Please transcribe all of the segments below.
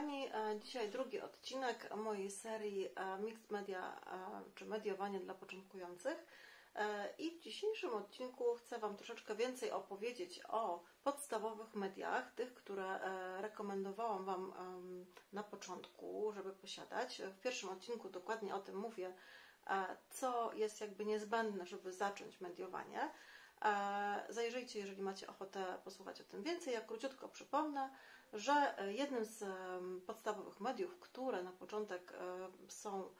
kochani, e, dzisiaj drugi odcinek mojej serii e, Mixed Media, e, czy mediowanie dla początkujących. I w dzisiejszym odcinku chcę Wam troszeczkę więcej opowiedzieć o podstawowych mediach, tych, które rekomendowałam Wam na początku, żeby posiadać. W pierwszym odcinku dokładnie o tym mówię, co jest jakby niezbędne, żeby zacząć mediowanie. Zajrzyjcie, jeżeli macie ochotę posłuchać o tym więcej. Ja króciutko przypomnę, że jednym z podstawowych mediów, które na początek są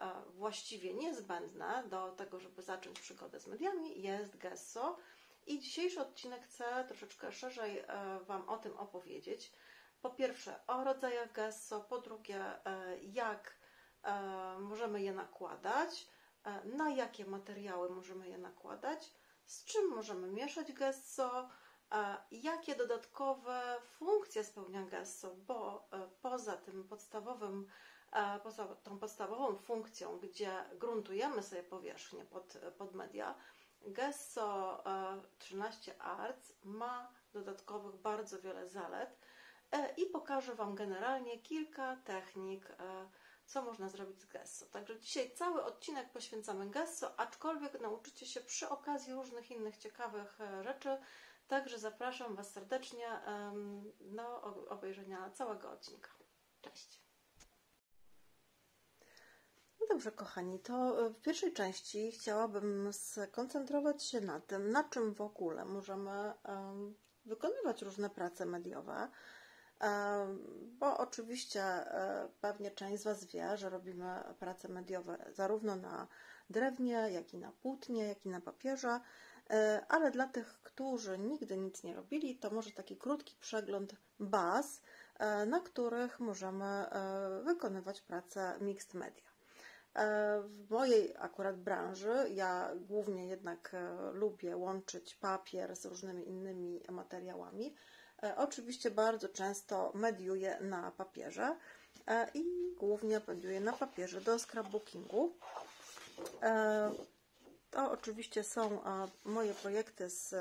e, właściwie niezbędne do tego, żeby zacząć przygodę z mediami, jest Gesso. I dzisiejszy odcinek chcę troszeczkę szerzej e, Wam o tym opowiedzieć. Po pierwsze o rodzajach Gesso, po drugie e, jak możemy je nakładać, na jakie materiały możemy je nakładać, z czym możemy mieszać gesso, jakie dodatkowe funkcje spełnia gesso, bo e, poza tym podstawowym, e, poza tą podstawową funkcją, gdzie gruntujemy sobie powierzchnię pod, pod media, Gesso 13 e, Arts ma dodatkowych bardzo wiele zalet i pokażę Wam generalnie kilka technik co można zrobić z gesso. Także dzisiaj cały odcinek poświęcamy gesso, aczkolwiek nauczycie się przy okazji różnych innych ciekawych rzeczy. Także zapraszam Was serdecznie do obejrzenia całego odcinka. Cześć! No dobrze, kochani, to w pierwszej części chciałabym skoncentrować się na tym, na czym w ogóle możemy wykonywać różne prace mediowe bo oczywiście e, pewnie część z Was wie, że robimy prace mediowe zarówno na drewnie, jak i na płótnie, jak i na papierze, e, ale dla tych, którzy nigdy nic nie robili, to może taki krótki przegląd baz, e, na których możemy wykonywać pracę mixed media. W mojej akurat branży ja głównie jednak lubię łączyć papier z różnymi innymi materiałami, E, oczywiście bardzo często mediuję na papierze e, i głównie mediuję na papierze do scrapbookingu. E, to oczywiście są moje projekty z,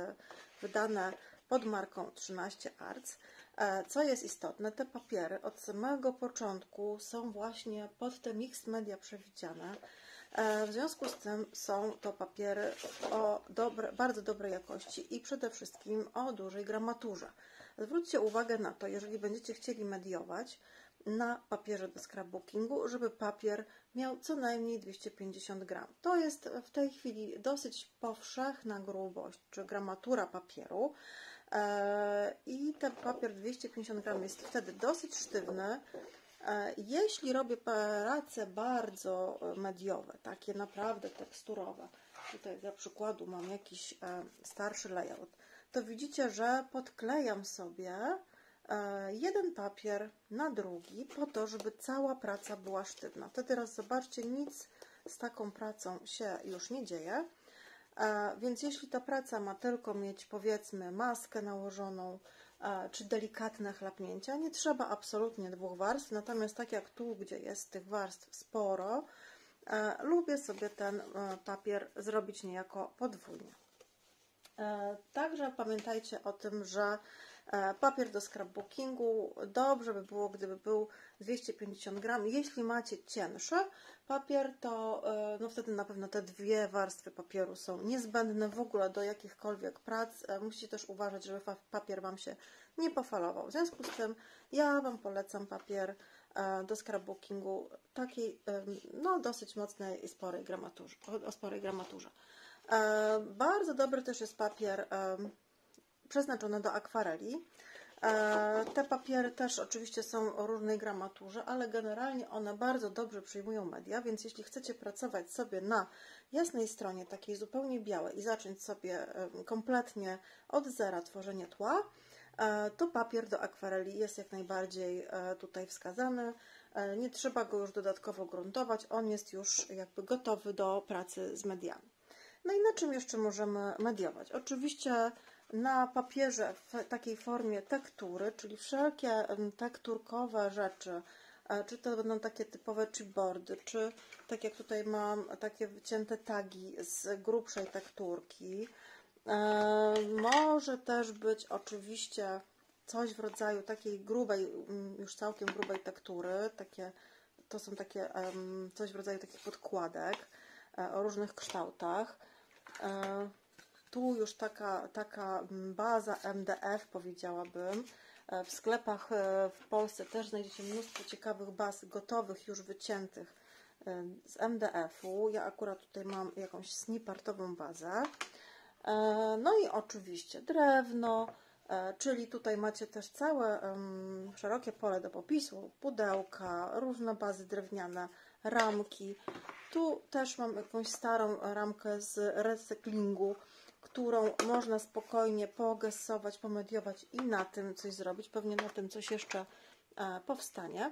wydane pod marką 13 Arts. Co jest istotne, te papiery od samego początku są właśnie pod te mixed media przewidziane. W związku z tym są to papiery o dobre, bardzo dobrej jakości i przede wszystkim o dużej gramaturze. Zwróćcie uwagę na to, jeżeli będziecie chcieli mediować na papierze do scrapbookingu, żeby papier miał co najmniej 250 gram. To jest w tej chwili dosyć powszechna grubość, czy gramatura papieru e, i ten papier 250 gram jest wtedy dosyć sztywny. E, jeśli robię prace bardzo mediowe, takie naprawdę teksturowe, tutaj dla przykładu mam jakiś e, starszy layout, to widzicie, że podklejam sobie e, jeden papier na drugi po to, żeby cała praca była sztywna. To teraz zobaczcie, nic z taką pracą się już nie dzieje. E, więc jeśli ta praca ma tylko mieć powiedzmy maskę nałożoną e, czy delikatne chlapnięcia, nie trzeba absolutnie dwóch warstw, natomiast tak jak tu, gdzie jest tych warstw sporo, lubię sobie ten papier zrobić niejako podwójnie. E, także pamiętajcie o tym, że e, papier do scrapbookingu dobrze by było, gdyby był 250 gram. Jeśli macie cięższy papier, to e, no wtedy na pewno te dwie warstwy papieru są niezbędne w ogóle do jakichkolwiek prac. Musicie też uważać, żeby papier Wam się nie pofalował. W związku z tym ja Wam polecam papier do scrapbookingu takiej no, dosyć mocnej i sporej gramaturze, o sporej gramaturze. E, bardzo dobry też jest papier e, przeznaczony do akwareli. E, te papiery też oczywiście są o różnej gramaturze, ale generalnie one bardzo dobrze przyjmują media, więc jeśli chcecie pracować sobie na jasnej stronie, takiej zupełnie białej i zacząć sobie kompletnie od zera tworzenie tła, to papier do akwareli jest jak najbardziej tutaj wskazany. Nie trzeba go już dodatkowo gruntować, on jest już jakby gotowy do pracy z mediami. No i na czym jeszcze możemy mediować? Oczywiście na papierze w takiej formie tektury, czyli wszelkie tekturkowe rzeczy, e, czy to będą takie typowe chipboardy, czy tak jak tutaj mam takie wycięte tagi z grubszej tekturki. E, może też być oczywiście coś w rodzaju takiej grubej, już całkiem grubej tektury, takie, to są takie coś w rodzaju takich podkładek e, o różnych kształtach. E, tu już taka, taka baza MDF powiedziałabym. W sklepach w Polsce też znajdziecie mnóstwo ciekawych baz gotowych, już wyciętych z MDF-u. Ja akurat tutaj mam jakąś snipartową bazę. No i oczywiście drewno, E, czyli tutaj macie też całe szerokie pole do popisu, pudełka, różne bazy drewniane, ramki. Tu też mam jakąś starą ramkę z recyklingu, którą można spokojnie pogesować, pomediować i na tym coś zrobić. Pewnie na tym coś jeszcze e, powstanie.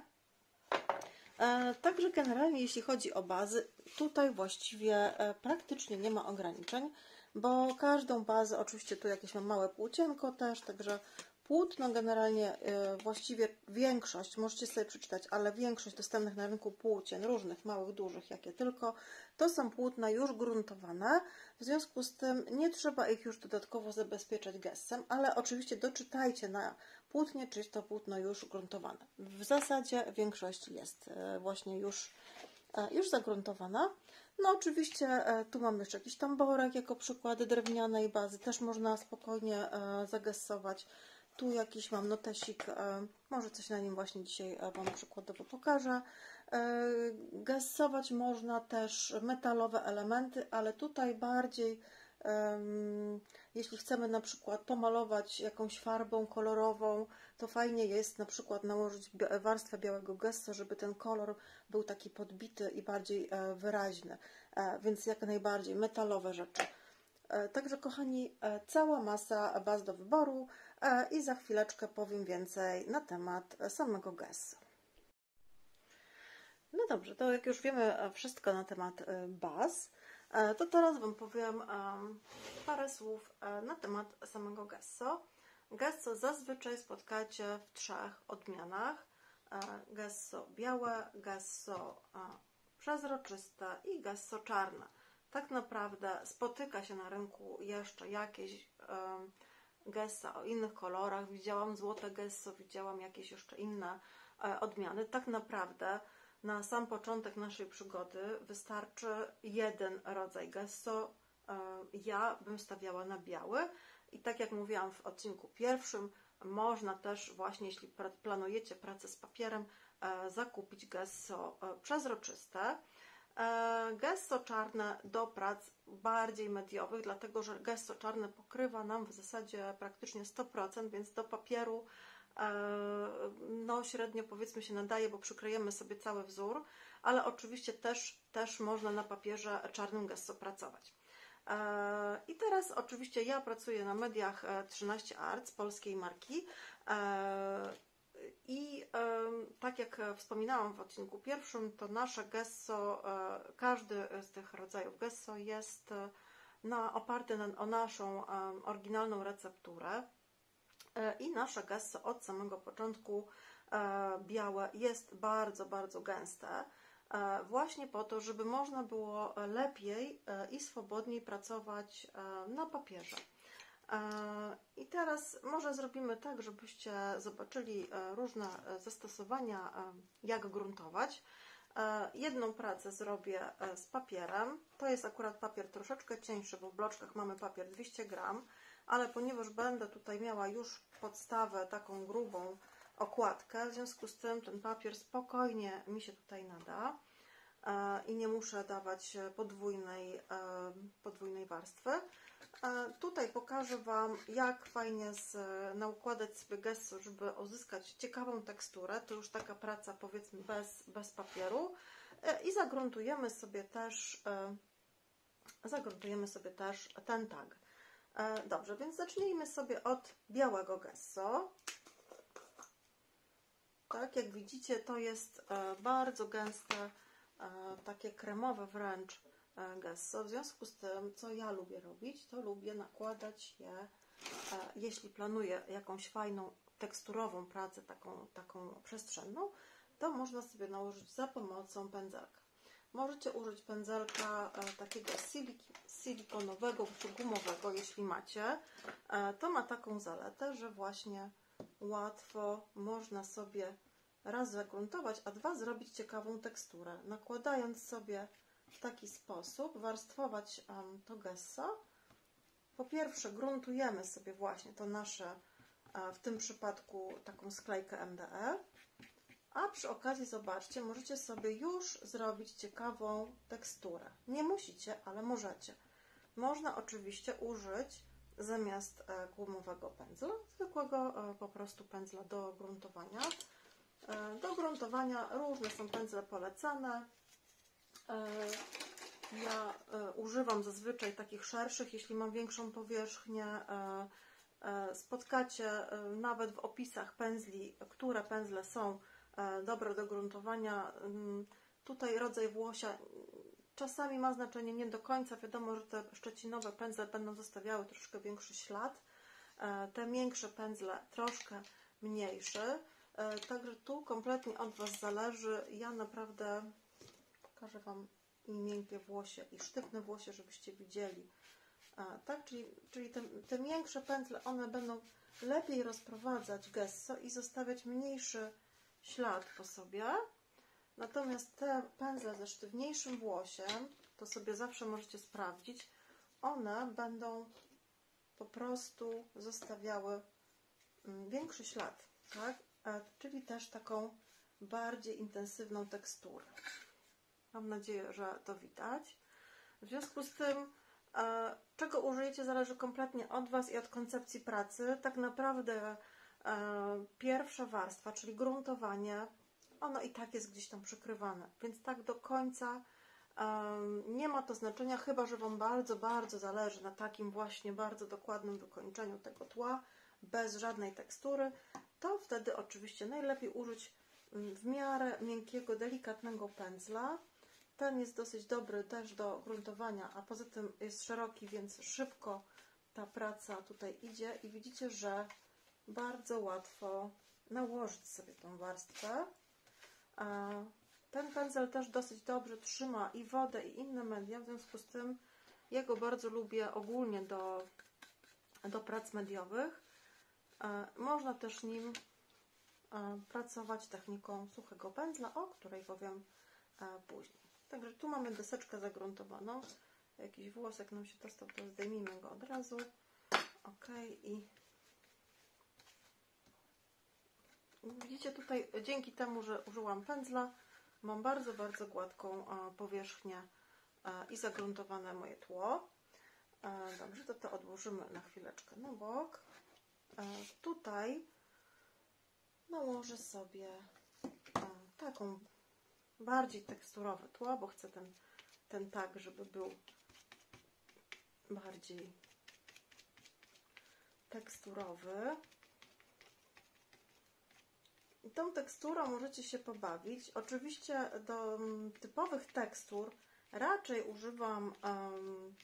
E, także generalnie jeśli chodzi o bazy, tutaj właściwie e, praktycznie nie ma ograniczeń bo każdą bazę, oczywiście tu jakieś mam małe płócienko też, także płótno generalnie y, właściwie większość, możecie sobie przeczytać, ale większość dostępnych na rynku płócien, różnych, małych, dużych, jakie tylko, to są płótna już gruntowane, w związku z tym nie trzeba ich już dodatkowo zabezpieczać gessem, ale oczywiście doczytajcie na płótnie, czy to płótno już gruntowane. W zasadzie większość jest y, właśnie już, y, już zagruntowana. No oczywiście tu mamy jeszcze jakiś tamborek jako przykłady drewnianej bazy, też można spokojnie zagesować. Tu jakiś mam notesik, e, może coś na nim właśnie dzisiaj Wam przykładowo pokażę. Gesować można też metalowe elementy, ale tutaj bardziej jeśli chcemy na przykład pomalować jakąś farbą kolorową, to fajnie jest na przykład nałożyć warstwę białego gesso, żeby ten kolor był taki podbity i bardziej e, wyraźny. E, więc jak najbardziej metalowe rzeczy. E, także kochani, cała masa baz do wyboru i za chwileczkę powiem więcej na temat samego gesso. No dobrze, to jak już wiemy wszystko na temat baz, E, to teraz Wam powiem parę słów e, na temat samego gesso. Gesso zazwyczaj spotkacie w trzech odmianach. E, gesso białe, gesso przezroczyste i gesso czarne. Tak naprawdę spotyka się na rynku jeszcze jakieś gessa o innych kolorach. Widziałam złote gesso, widziałam jakieś jeszcze inne odmiany. Tak naprawdę na sam początek naszej przygody wystarczy jeden rodzaj gesso. E, ja bym stawiała na biały i tak jak mówiłam w odcinku pierwszym, można też właśnie, jeśli planujecie pracę z papierem, e, zakupić gesso e, przezroczyste. Gesso czarne do prac bardziej mediowych, dlatego że gesso czarne pokrywa nam w zasadzie praktycznie 100%, więc do papieru E, no średnio powiedzmy się nadaje, bo przykrojemy sobie cały wzór, ale oczywiście też, też można na papierze czarnym gesso pracować. E, I teraz oczywiście ja pracuję na mediach 13 e, Arts, polskiej marki. I tak jak wspominałam w odcinku pierwszym, to nasze gesso, każdy z tych rodzajów gesso jest na, oparty na, o naszą oryginalną recepturę. E, i nasze gesso od samego początku e, białe jest bardzo, bardzo gęste. E, właśnie po to, żeby można było lepiej i swobodniej pracować na papierze. I teraz może zrobimy tak, żebyście zobaczyli różne zastosowania, jak gruntować. Jedną pracę zrobię z papierem. To jest akurat papier troszeczkę cieńszy, bo w bloczkach mamy papier 200 gram ale ponieważ będę tutaj miała już podstawę taką grubą okładkę, w związku z tym ten papier spokojnie mi się tutaj nada e, i nie muszę dawać podwójnej, e, podwójnej warstwy. Tutaj pokażę Wam, jak fajnie z, naukładać sobie gestur, żeby uzyskać ciekawą teksturę. To już taka praca, powiedzmy, bez, bez papieru. E, I zagruntujemy sobie też e, zagruntujemy sobie też ten tag. E, dobrze, więc zacznijmy sobie od białego gesso. Tak, jak widzicie, to jest bardzo gęste, takie kremowe wręcz gesso. W związku z tym, co ja lubię robić, to lubię nakładać je, jeśli planuję jakąś fajną, teksturową pracę, taką, taką przestrzenną, to można sobie nałożyć za pomocą pędzelka. Możecie użyć pędzelka takiego silik silikonowego czy gumowego, jeśli macie, e, to ma taką zaletę, że właśnie łatwo można sobie raz zagruntować, a dwa zrobić ciekawą teksturę. Nakładając sobie w taki sposób, warstwować um, to gesso. Po pierwsze gruntujemy sobie właśnie to nasze, w tym przypadku taką sklejkę MDF, a przy okazji zobaczcie, możecie sobie już zrobić ciekawą teksturę. Nie musicie, ale możecie. Można oczywiście użyć zamiast e, gumowego pędzla, zwykłego e, po prostu pędzla do gruntowania. E, do gruntowania różne są pędzle polecane. Ja używam zazwyczaj takich szerszych, jeśli mam większą powierzchnię. Spotkacie nawet w opisach pędzli, które pędzle są dobre do gruntowania. Mm, tutaj rodzaj włosia czasami ma znaczenie nie do końca. Wiadomo, że te szczecinowe pędzle będą zostawiały troszkę większy ślad. E, te większe pędzle troszkę mniejsze. Także tu kompletnie od Was zależy. Ja naprawdę pokażę Wam miękkie włosie, i sztywne włosie, żebyście widzieli. Tak, czyli, czyli te, te większe pędzle, one będą lepiej rozprowadzać gesso i zostawiać mniejszy ślad po sobie. Natomiast te pędzle ze sztywniejszym włosiem, to sobie zawsze możecie sprawdzić, one będą po prostu zostawiały mm, większy ślad, tak? czyli też taką bardziej intensywną teksturę. Mam nadzieję, że to widać. W związku z tym, e, czego użyjecie, zależy kompletnie od Was i od koncepcji pracy. Tak naprawdę e, pierwsza warstwa, czyli gruntowanie, ono i tak jest gdzieś tam przykrywane, więc tak do końca um, nie ma to znaczenia, chyba że Wam bardzo, bardzo zależy na takim właśnie bardzo dokładnym wykończeniu tego tła, bez żadnej tekstury, to wtedy oczywiście najlepiej użyć mm, w miarę miękkiego, delikatnego pędzla. Ten jest dosyć dobry też do gruntowania, a poza tym jest szeroki, więc szybko ta praca tutaj idzie i widzicie, że bardzo łatwo nałożyć sobie tą warstwę. Ten pędzel też dosyć dobrze trzyma i wodę, i inne media, w związku z tym ja go bardzo lubię ogólnie do, do prac mediowych. Można też nim pracować techniką suchego pędzla, o której powiem później. Także tu mamy deseczkę zagruntowaną. Jakiś włosek nam się dostał, to zdejmijmy go od razu. Ok, i Widzicie tutaj, dzięki temu, że użyłam pędzla, mam bardzo, bardzo gładką powierzchnię i zagruntowane moje tło. Dobrze, to to odłożymy na chwileczkę na bok. Tutaj nałożę sobie taką bardziej teksturowe tło, bo chcę ten, ten tak, żeby był bardziej teksturowy. I tą teksturą możecie się pobawić. Oczywiście do mm, typowych tekstur raczej używam um,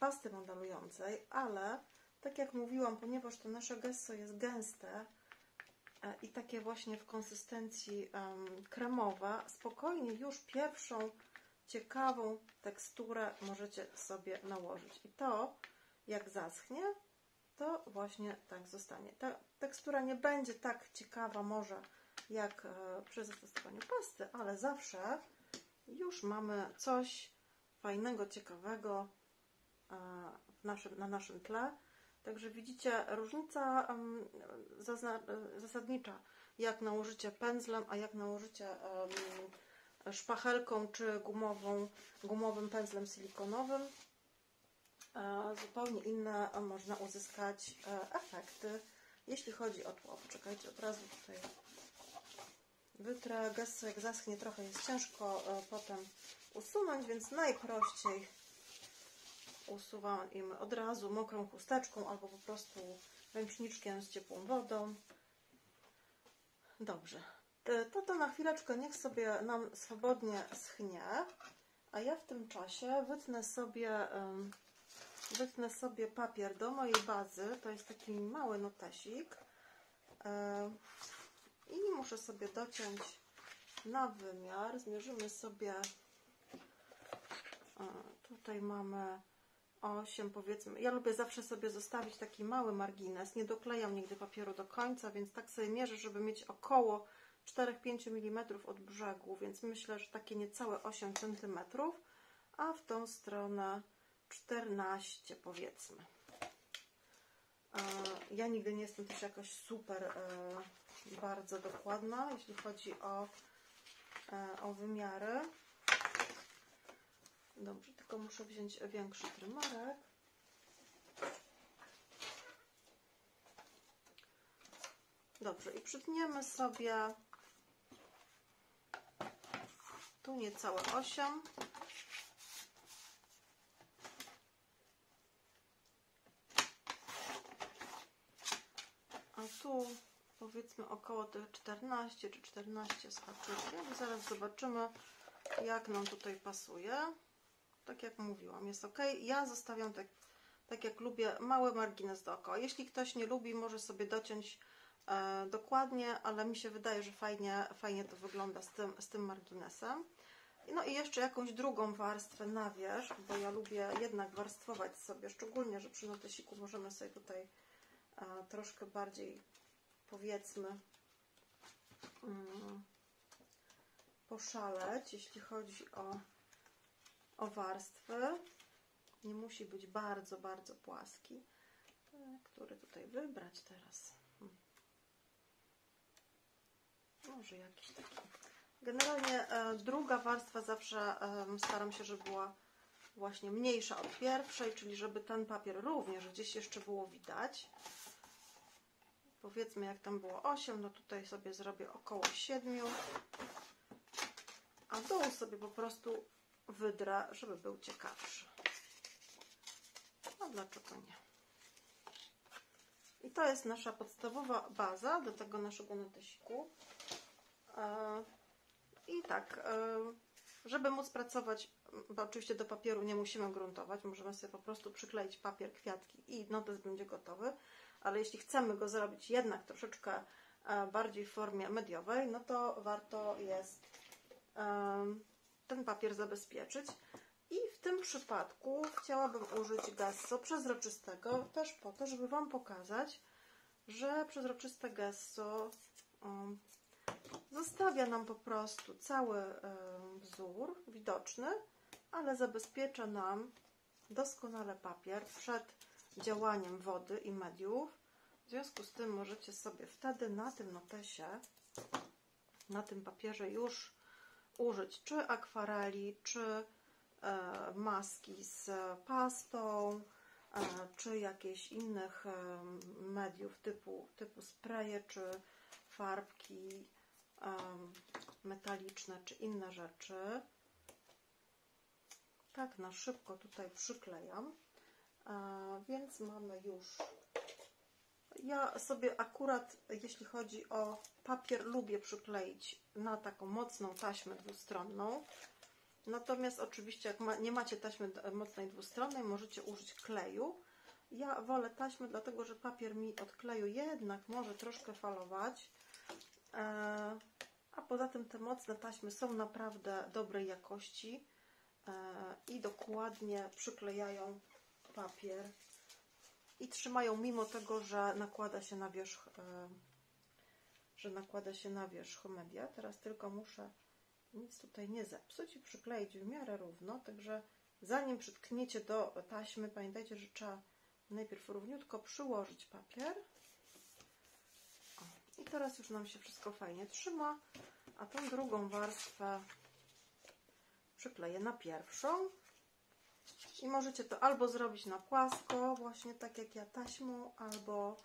pasty modelującej, ale tak jak mówiłam, ponieważ to nasze gesso jest gęste i takie właśnie w konsystencji kremowa, spokojnie już pierwszą ciekawą teksturę możecie sobie nałożyć. I to, jak zaschnie, to właśnie tak zostanie. Ta tekstura nie będzie tak ciekawa może jak e, przy zastosowaniu pasty, ale zawsze już mamy coś fajnego, ciekawego e, naszym, na naszym tle. Także widzicie różnica e, zasadnicza, jak nałożycie pędzlem, a jak nałożycie szpachelką czy gumową, gumowym pędzlem silikonowym zupełnie inne można uzyskać e, efekty, jeśli chodzi o tło. Czekajcie, od razu tutaj wytrę. Gesso jak zaschnie trochę jest ciężko e, potem usunąć, więc najprościej usuwam im od razu mokrą chusteczką albo po prostu ręczniczkiem z ciepłą wodą. Dobrze. To to na chwileczkę niech sobie nam swobodnie schnie, a ja w tym czasie wytnę sobie Wytnę sobie papier do mojej bazy. To jest taki mały notesik. E, I muszę sobie dociąć na wymiar. Zmierzymy sobie. Tutaj mamy 8 powiedzmy. Ja lubię zawsze sobie zostawić taki mały margines. Nie doklejam nigdy papieru do końca, więc tak sobie mierzę, żeby mieć około 4-5 mm od brzegu, więc myślę, że takie niecałe 8 cm, a w tą stronę 14 powiedzmy. E, ja nigdy nie jestem też jakoś super e, bardzo dokładna, jeśli chodzi o, e, o wymiary. Dobrze, tylko muszę wziąć większy trymarek. Dobrze, i przytniemy sobie tu niecałe 8. A tu powiedzmy około tych 14 czy 14 z haczykiem. Zaraz zobaczymy jak nam tutaj pasuje tak jak mówiłam, jest ok. Ja zostawiam tak, tak jak lubię, mały margines dookoła. Jeśli ktoś nie lubi, może sobie dociąć e, dokładnie, ale mi się wydaje, że fajnie, fajnie to wygląda z tym, z tym marginesem. No i jeszcze jakąś drugą warstwę na wierzch, bo ja lubię jednak warstwować sobie, szczególnie, że przy notesiku możemy sobie tutaj e, troszkę bardziej, powiedzmy, mm, poszaleć, jeśli chodzi o o warstwy. Nie musi być bardzo, bardzo płaski. E, który tutaj wybrać teraz? Hmm. Może jakiś taki. Generalnie e, druga warstwa zawsze staram się, żeby była właśnie mniejsza od pierwszej, czyli żeby ten papier również gdzieś jeszcze było widać. Powiedzmy, jak tam było 8, no tutaj sobie zrobię około 7. A dół sobie po prostu wydra, żeby był ciekawszy. No dlaczego nie? I to jest nasza podstawowa baza do tego naszego notesiku. E, I tak, e, żeby móc pracować, bo oczywiście do papieru nie musimy gruntować, możemy sobie po prostu przykleić papier, kwiatki i notes będzie gotowy, ale jeśli chcemy go zrobić jednak troszeczkę e, bardziej w formie mediowej, no to warto jest ten papier zabezpieczyć. I w tym przypadku chciałabym użyć gesso przezroczystego, też po to, żeby Wam pokazać, że przezroczyste gesso um, zostawia nam po prostu cały um, wzór widoczny, ale zabezpiecza nam doskonale papier przed działaniem wody i mediów. W związku z tym możecie sobie wtedy na tym notesie, na tym papierze już użyć czy akwareli, czy e, maski z pastą, e, czy jakichś innych e, mediów typu, typu spraye, czy farbki metaliczne, czy inne rzeczy. Tak na szybko tutaj przyklejam. Więc mamy już ja sobie akurat, jeśli chodzi o papier, lubię przykleić na taką mocną taśmę dwustronną. Natomiast oczywiście, jak ma, nie macie taśmy mocnej dwustronnej, możecie użyć kleju. Ja wolę taśmy, dlatego że papier mi od kleju jednak może troszkę falować. E, a poza tym te mocne taśmy są naprawdę dobrej jakości e, i dokładnie przyklejają papier i trzymają mimo tego, że nakłada się na wierzch e, że nakłada się na wierzch media. Teraz tylko muszę nic tutaj nie zepsuć i przykleić w miarę równo, także zanim przytkniecie do taśmy, pamiętajcie, że trzeba najpierw równiutko przyłożyć papier. O, I teraz już nam się wszystko fajnie trzyma, a tą drugą warstwę przykleję na pierwszą. I możecie to albo zrobić na płasko, właśnie tak jak ja taśmą, albo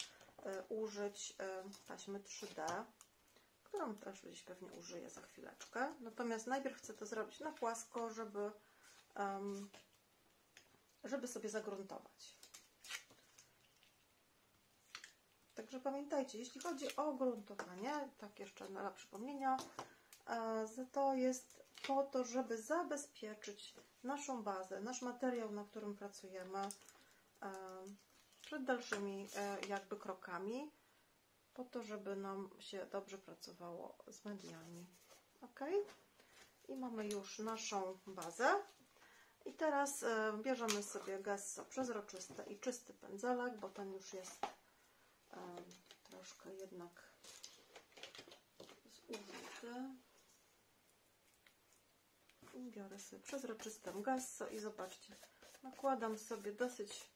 y, użyć y, taśmy 3D, którą też gdzieś pewnie użyję za chwileczkę. Natomiast najpierw chcę to zrobić na płasko, żeby, żeby sobie zagruntować. Także pamiętajcie, jeśli chodzi o gruntowanie, tak jeszcze dla przypomnienia, e, to jest po to, żeby zabezpieczyć naszą bazę, nasz materiał, na którym pracujemy przed dalszymi e, jakby krokami, po to, żeby nam się dobrze pracowało z mediami. Ok? I mamy już naszą bazę. I teraz e, bierzemy sobie gesso przezroczyste i czysty pędzelek, bo ten już jest troszkę jednak zużyty. Biorę sobie przezroczystą gesso i zobaczcie, nakładam sobie dosyć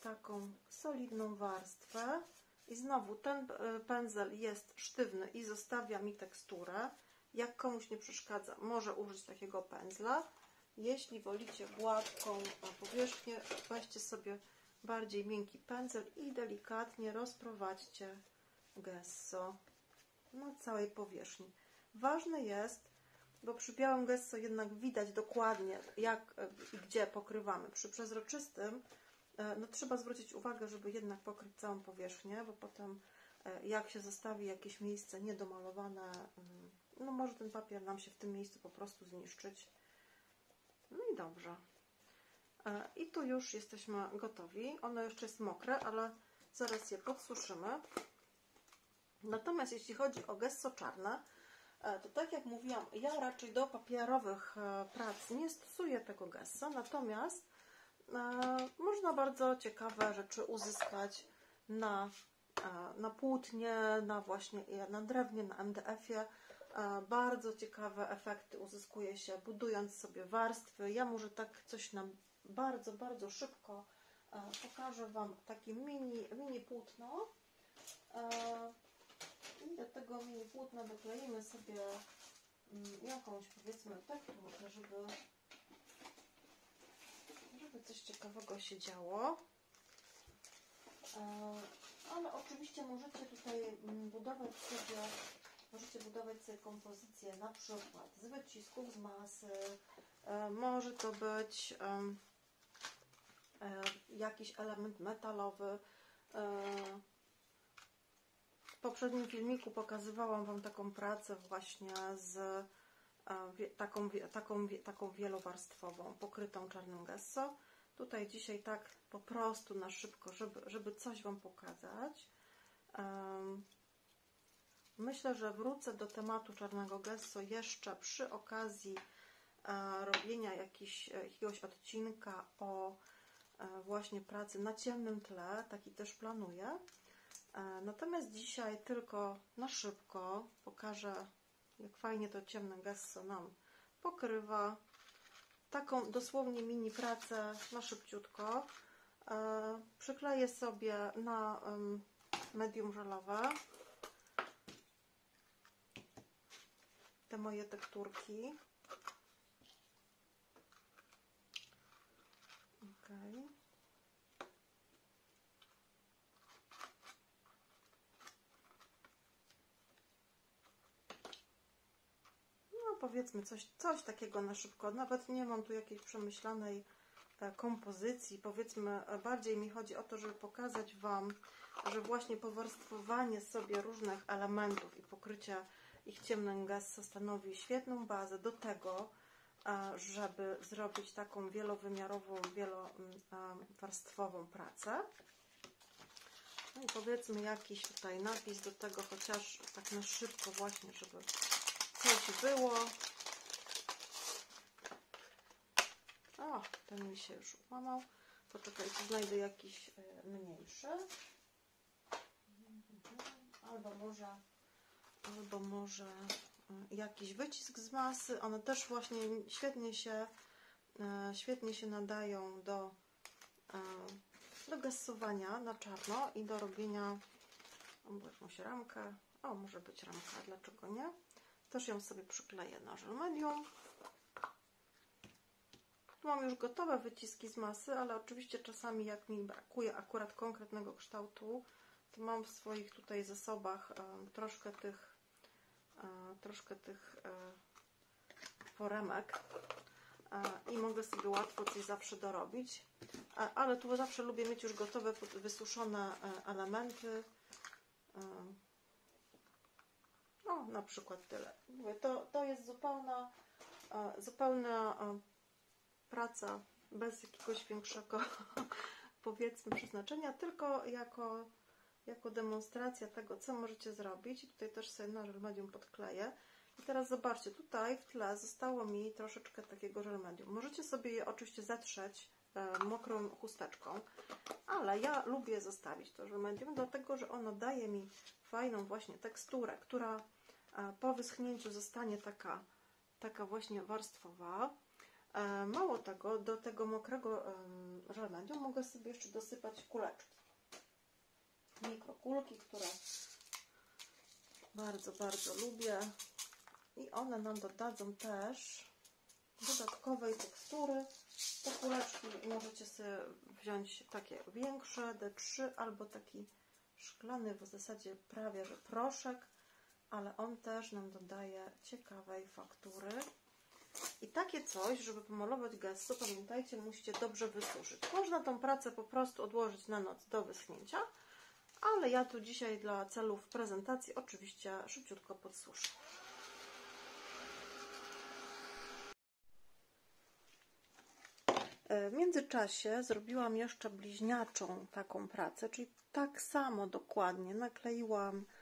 taką solidną warstwę i znowu ten e, pędzel jest sztywny i zostawia mi teksturę. Jak komuś nie przeszkadza, może użyć takiego pędzla. Jeśli wolicie gładką powierzchnię, weźcie sobie bardziej miękki pędzel i delikatnie rozprowadźcie gesso na całej powierzchni. Ważne jest, bo przy białym gesso jednak widać dokładnie jak i gdzie pokrywamy. Przy przezroczystym e, no, trzeba zwrócić uwagę, żeby jednak pokryć całą powierzchnię, bo potem e, jak się zostawi jakieś miejsce niedomalowane, mm, no może ten papier nam się w tym miejscu po prostu zniszczyć. No i dobrze. E, I tu już jesteśmy gotowi. Ono jeszcze jest mokre, ale zaraz je podsuszymy. Natomiast jeśli chodzi o gesso czarne, e, to tak jak mówiłam, ja raczej do papierowych e, prac nie stosuję tego gesso, natomiast można bardzo ciekawe rzeczy uzyskać na, na płótnie, na właśnie na drewnie, na MDF-ie. Bardzo ciekawe efekty uzyskuje się budując sobie warstwy. Ja może tak coś nam bardzo, bardzo szybko pokażę Wam takie mini, mini płótno. Do tego mini płótna dokleimy sobie mm, jakąś powiedzmy tekturkę, żeby, żeby coś ciekawego się działo. Ale oczywiście możecie tutaj mm, budować sobie Możecie budować sobie kompozycję na przykład z wycisków, z masy. E, może to być e, jakiś element metalowy. E, w poprzednim filmiku pokazywałam Wam taką pracę właśnie z taką, taką, taką wielowarstwową, pokrytą czarnym gesso. Tutaj dzisiaj tak po prostu na szybko, żeby, żeby coś Wam pokazać. Myślę, że wrócę do tematu czarnego gesso jeszcze przy okazji e, robienia jakiś, e, jakiegoś odcinka o e, właśnie pracy na ciemnym tle. Taki też planuję. Natomiast dzisiaj tylko na szybko pokażę, jak fajnie to ciemne gesso nam pokrywa. Taką dosłownie mini pracę na szybciutko. Przykleję sobie na medium żelowe te moje tekturki. Ok. No powiedzmy coś, coś takiego na szybko. Nawet nie mam tu jakiejś przemyślanej e, kompozycji. Powiedzmy, e, bardziej mi chodzi o to, żeby pokazać Wam, że właśnie powarstwowanie sobie różnych elementów i pokrycie ich ciemny gaz stanowi świetną bazę do tego, żeby zrobić taką wielowymiarową, wielowarstwową pracę. No i powiedzmy jakiś tutaj napis do tego, chociaż tak na szybko właśnie, żeby coś było. O, ten mi się już ułamał. Poczekajcie, znajdę jakiś e, mniejszy. Albo może albo może e, jakiś wycisk z masy. One też właśnie świetnie się, e, świetnie się nadają do, do gasowania na czarno i do robienia jakąś ramkę. O, może być ramka, dlaczego nie? Też ją sobie przykleję na żel medium. Tu mam już gotowe wyciski z masy, ale oczywiście czasami jak mi brakuje akurat konkretnego kształtu, to mam w swoich tutaj zasobach troszkę tych troszkę tych e, foremek i mogę sobie łatwo coś zawsze dorobić. Ale tu zawsze lubię mieć już gotowe, wysuszone e, elementy. No, na przykład tyle. To, to jest zupełna, zupełna praca bez jakiegoś większego powiedzmy przeznaczenia, tylko jako jako demonstracja tego, co możecie zrobić. I tutaj też sobie na medium podkleję. I teraz zobaczcie, tutaj w tle zostało mi troszeczkę takiego żel medium. Możecie sobie je oczywiście zatrzeć e, mokrą chusteczką, ale ja lubię zostawić to żel medium, dlatego że ono daje mi fajną właśnie teksturę, która e, po wyschnięciu zostanie taka, taka właśnie warstwowa. E, mało tego, do tego mokrego żel medium mogę sobie jeszcze dosypać kuleczki. Mikrokulki, które bardzo, bardzo lubię. I one nam dodadzą też dodatkowej tekstury. Te kuleczki możecie sobie wziąć takie większe, D3 albo taki szklany w zasadzie prawie, że proszek, ale on też nam dodaje ciekawej faktury. I takie coś, żeby pomalować gesso, pamiętajcie, musicie dobrze wysuszyć. Można tą pracę po prostu odłożyć na noc do wyschnięcia, ale ja tu dzisiaj dla celów prezentacji oczywiście szybciutko podsuszę. W międzyczasie zrobiłam jeszcze bliźniaczą taką pracę, czyli tak samo dokładnie nakleiłam e,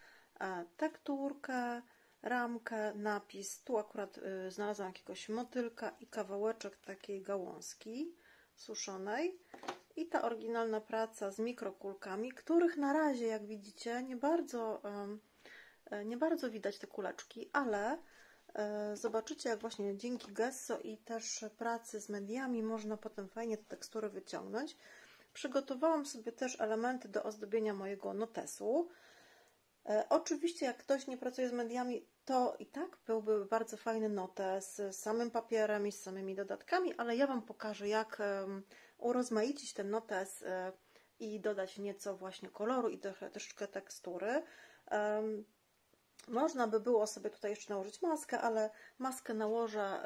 tekturkę, ramkę, napis. Tu akurat y, znalazłam jakiegoś motylka i kawałeczek takiej gałązki suszonej. I ta oryginalna praca z mikrokulkami, których na razie, jak widzicie, nie bardzo, e, nie bardzo widać te kuleczki, ale e, zobaczycie, jak właśnie dzięki gesso i też pracy z mediami można potem fajnie te tekstury wyciągnąć. Przygotowałam sobie też elementy do ozdobienia mojego notesu. E, oczywiście, jak ktoś nie pracuje z mediami, to i tak byłby bardzo fajny notes z samym papierem i z samymi dodatkami, ale ja Wam pokażę, jak urozmaicić ten notes e, i dodać nieco właśnie koloru i troszeczkę tekstury. Można by było sobie tutaj jeszcze nałożyć maskę, ale maskę nałożę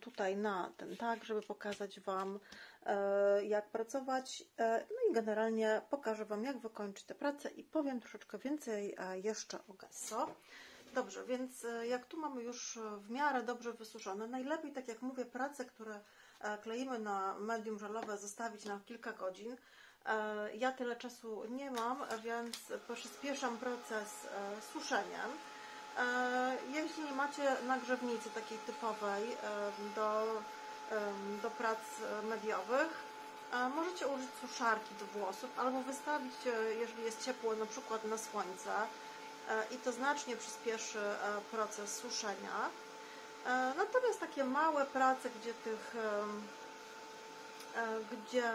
tutaj na ten tak, żeby pokazać Wam e, jak pracować. E, no i generalnie pokażę Wam jak wykończyć tę pracę i powiem troszeczkę więcej jeszcze o gesso. Dobrze, więc jak tu mamy już w miarę dobrze wysuszone, najlepiej tak jak mówię, prace, które E, kleimy na medium żelowe, zostawić na kilka godzin. E, ja tyle czasu nie mam, więc przyspieszam proces e, suszeniem. Jeśli nie macie nagrzewnicy takiej typowej do, do prac mediowych, możecie użyć suszarki do włosów albo wystawić, jeżeli jest ciepło, na przykład na słońce i to znacznie przyspieszy proces suszenia. E, natomiast takie małe prace, gdzie tych, e, gdzie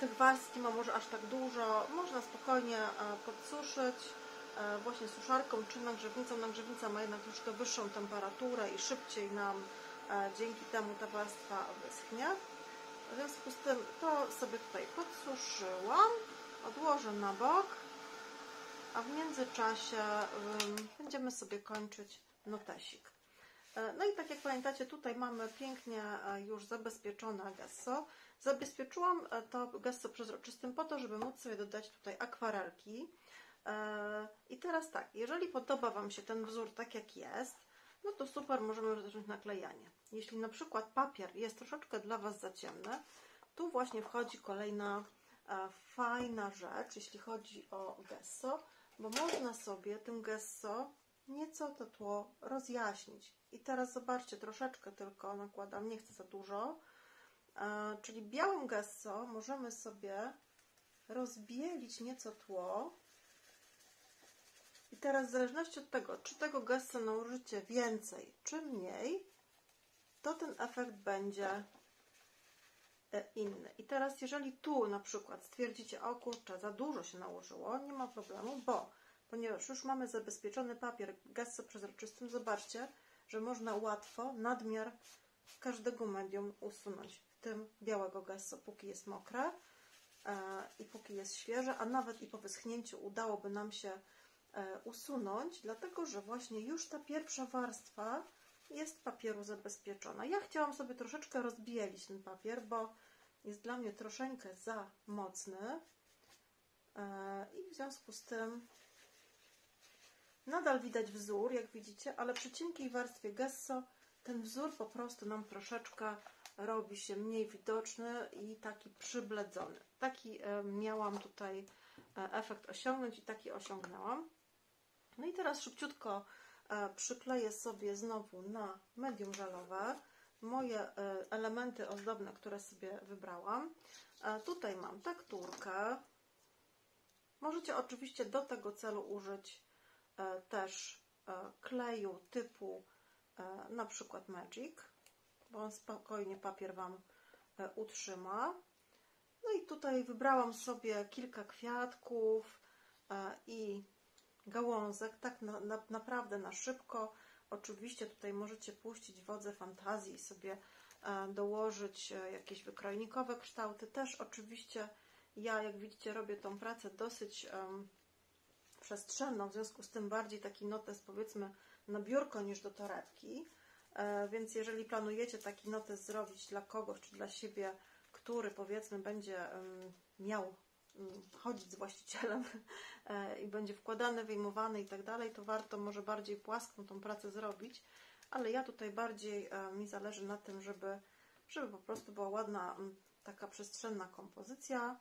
tych warstw nie ma może aż tak dużo, można spokojnie e, podsuszyć właśnie suszarką czy nagrzewnicą. Nagrzewnica ma jednak troszkę wyższą temperaturę i szybciej nam dzięki temu ta warstwa wyschnie. W związku z tym to sobie tutaj podsuszyłam, odłożę na bok, a w międzyczasie będziemy sobie kończyć notesik. E, no i tak jak pamiętacie, tutaj mamy pięknie e, już zabezpieczone gesso. Zabezpieczyłam e, to gesso przezroczystym po to, żeby móc sobie dodać tutaj akwarelki. I teraz tak, jeżeli podoba Wam się ten wzór tak jak jest, no to super, możemy zacząć naklejanie. Jeśli na przykład papier jest troszeczkę dla Was za ciemny, tu właśnie wchodzi kolejna fajna rzecz, jeśli chodzi o gesso, bo można sobie tym gesso nieco to tło rozjaśnić. I teraz zobaczcie, troszeczkę tylko nakładam, nie chcę za dużo. E, czyli białym gesso możemy sobie rozbielić nieco tło. I teraz w zależności od tego, czy tego gesso nałożycie więcej, czy mniej, to ten efekt będzie e, inny. I teraz jeżeli tu na przykład stwierdzicie, o kurczę, za dużo się nałożyło, nie ma problemu, bo ponieważ już mamy zabezpieczony papier gesso przezroczystym, zobaczcie, że można łatwo nadmiar każdego medium usunąć, w tym białego gesso, póki jest mokre e, i póki jest świeże, a nawet i po wyschnięciu udałoby nam się usunąć, dlatego że właśnie już ta pierwsza warstwa jest papieru zabezpieczona. Ja chciałam sobie troszeczkę rozbielić ten papier, bo jest dla mnie troszeczkę za mocny e, i w związku z tym Nadal widać wzór, jak widzicie, ale przy cienkiej warstwie gesso ten wzór po prostu nam troszeczkę robi się mniej widoczny i taki przybledzony. Taki e, miałam tutaj e, efekt osiągnąć i taki osiągnęłam. No i teraz szybciutko e, przykleję sobie znowu na medium żelowe moje e, elementy ozdobne, które sobie wybrałam. Tutaj mam tekturkę. Możecie oczywiście do tego celu użyć też kleju typu na przykład Magic, bo on spokojnie papier Wam utrzyma. No i tutaj wybrałam sobie kilka kwiatków i gałązek, tak na, na, naprawdę na szybko. Oczywiście tutaj możecie puścić wodze fantazji i sobie e, dołożyć e, jakieś wykrojnikowe kształty. Też oczywiście ja, jak widzicie, robię tą pracę dosyć przestrzenną, w związku z tym bardziej taki notes powiedzmy na biurko niż do torebki. E, więc jeżeli planujecie taki notes zrobić dla kogoś czy dla siebie, który powiedzmy będzie miał chodzić z właścicielem e, i będzie wkładany, wyjmowany i tak dalej, to warto może bardziej płaską tą pracę zrobić, ale ja tutaj bardziej e, mi zależy na tym, żeby, żeby po prostu była ładna taka przestrzenna kompozycja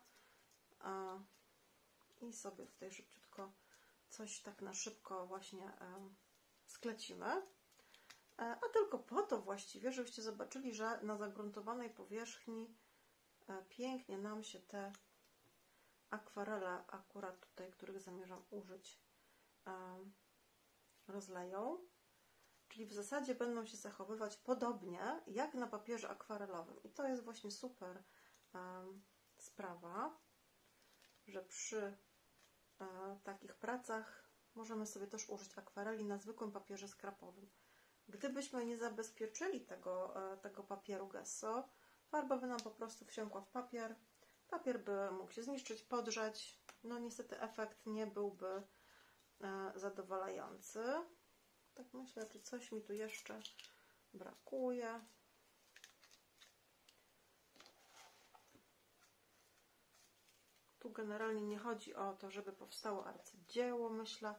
i sobie tutaj szybciutko coś tak na szybko właśnie e, sklecimy. A tylko po to właściwie, żebyście zobaczyli, że na zagruntowanej powierzchni pięknie nam się te akwarele akurat tutaj, których zamierzam użyć, rozleją. Czyli w zasadzie będą się zachowywać podobnie jak na papierze akwarelowym. I to jest właśnie super sprawa, że przy e, takich pracach możemy sobie też użyć akwareli na zwykłym papierze skrapowym. Gdybyśmy nie zabezpieczyli tego, e, tego papieru gesso, farba by nam po prostu wsiąkła w papier, Papier by mógł się zniszczyć, podrzeć. No niestety efekt nie byłby e, zadowalający. Tak myślę, czy coś mi tu jeszcze brakuje. Tu generalnie nie chodzi o to, żeby powstało arcydzieło, myślę.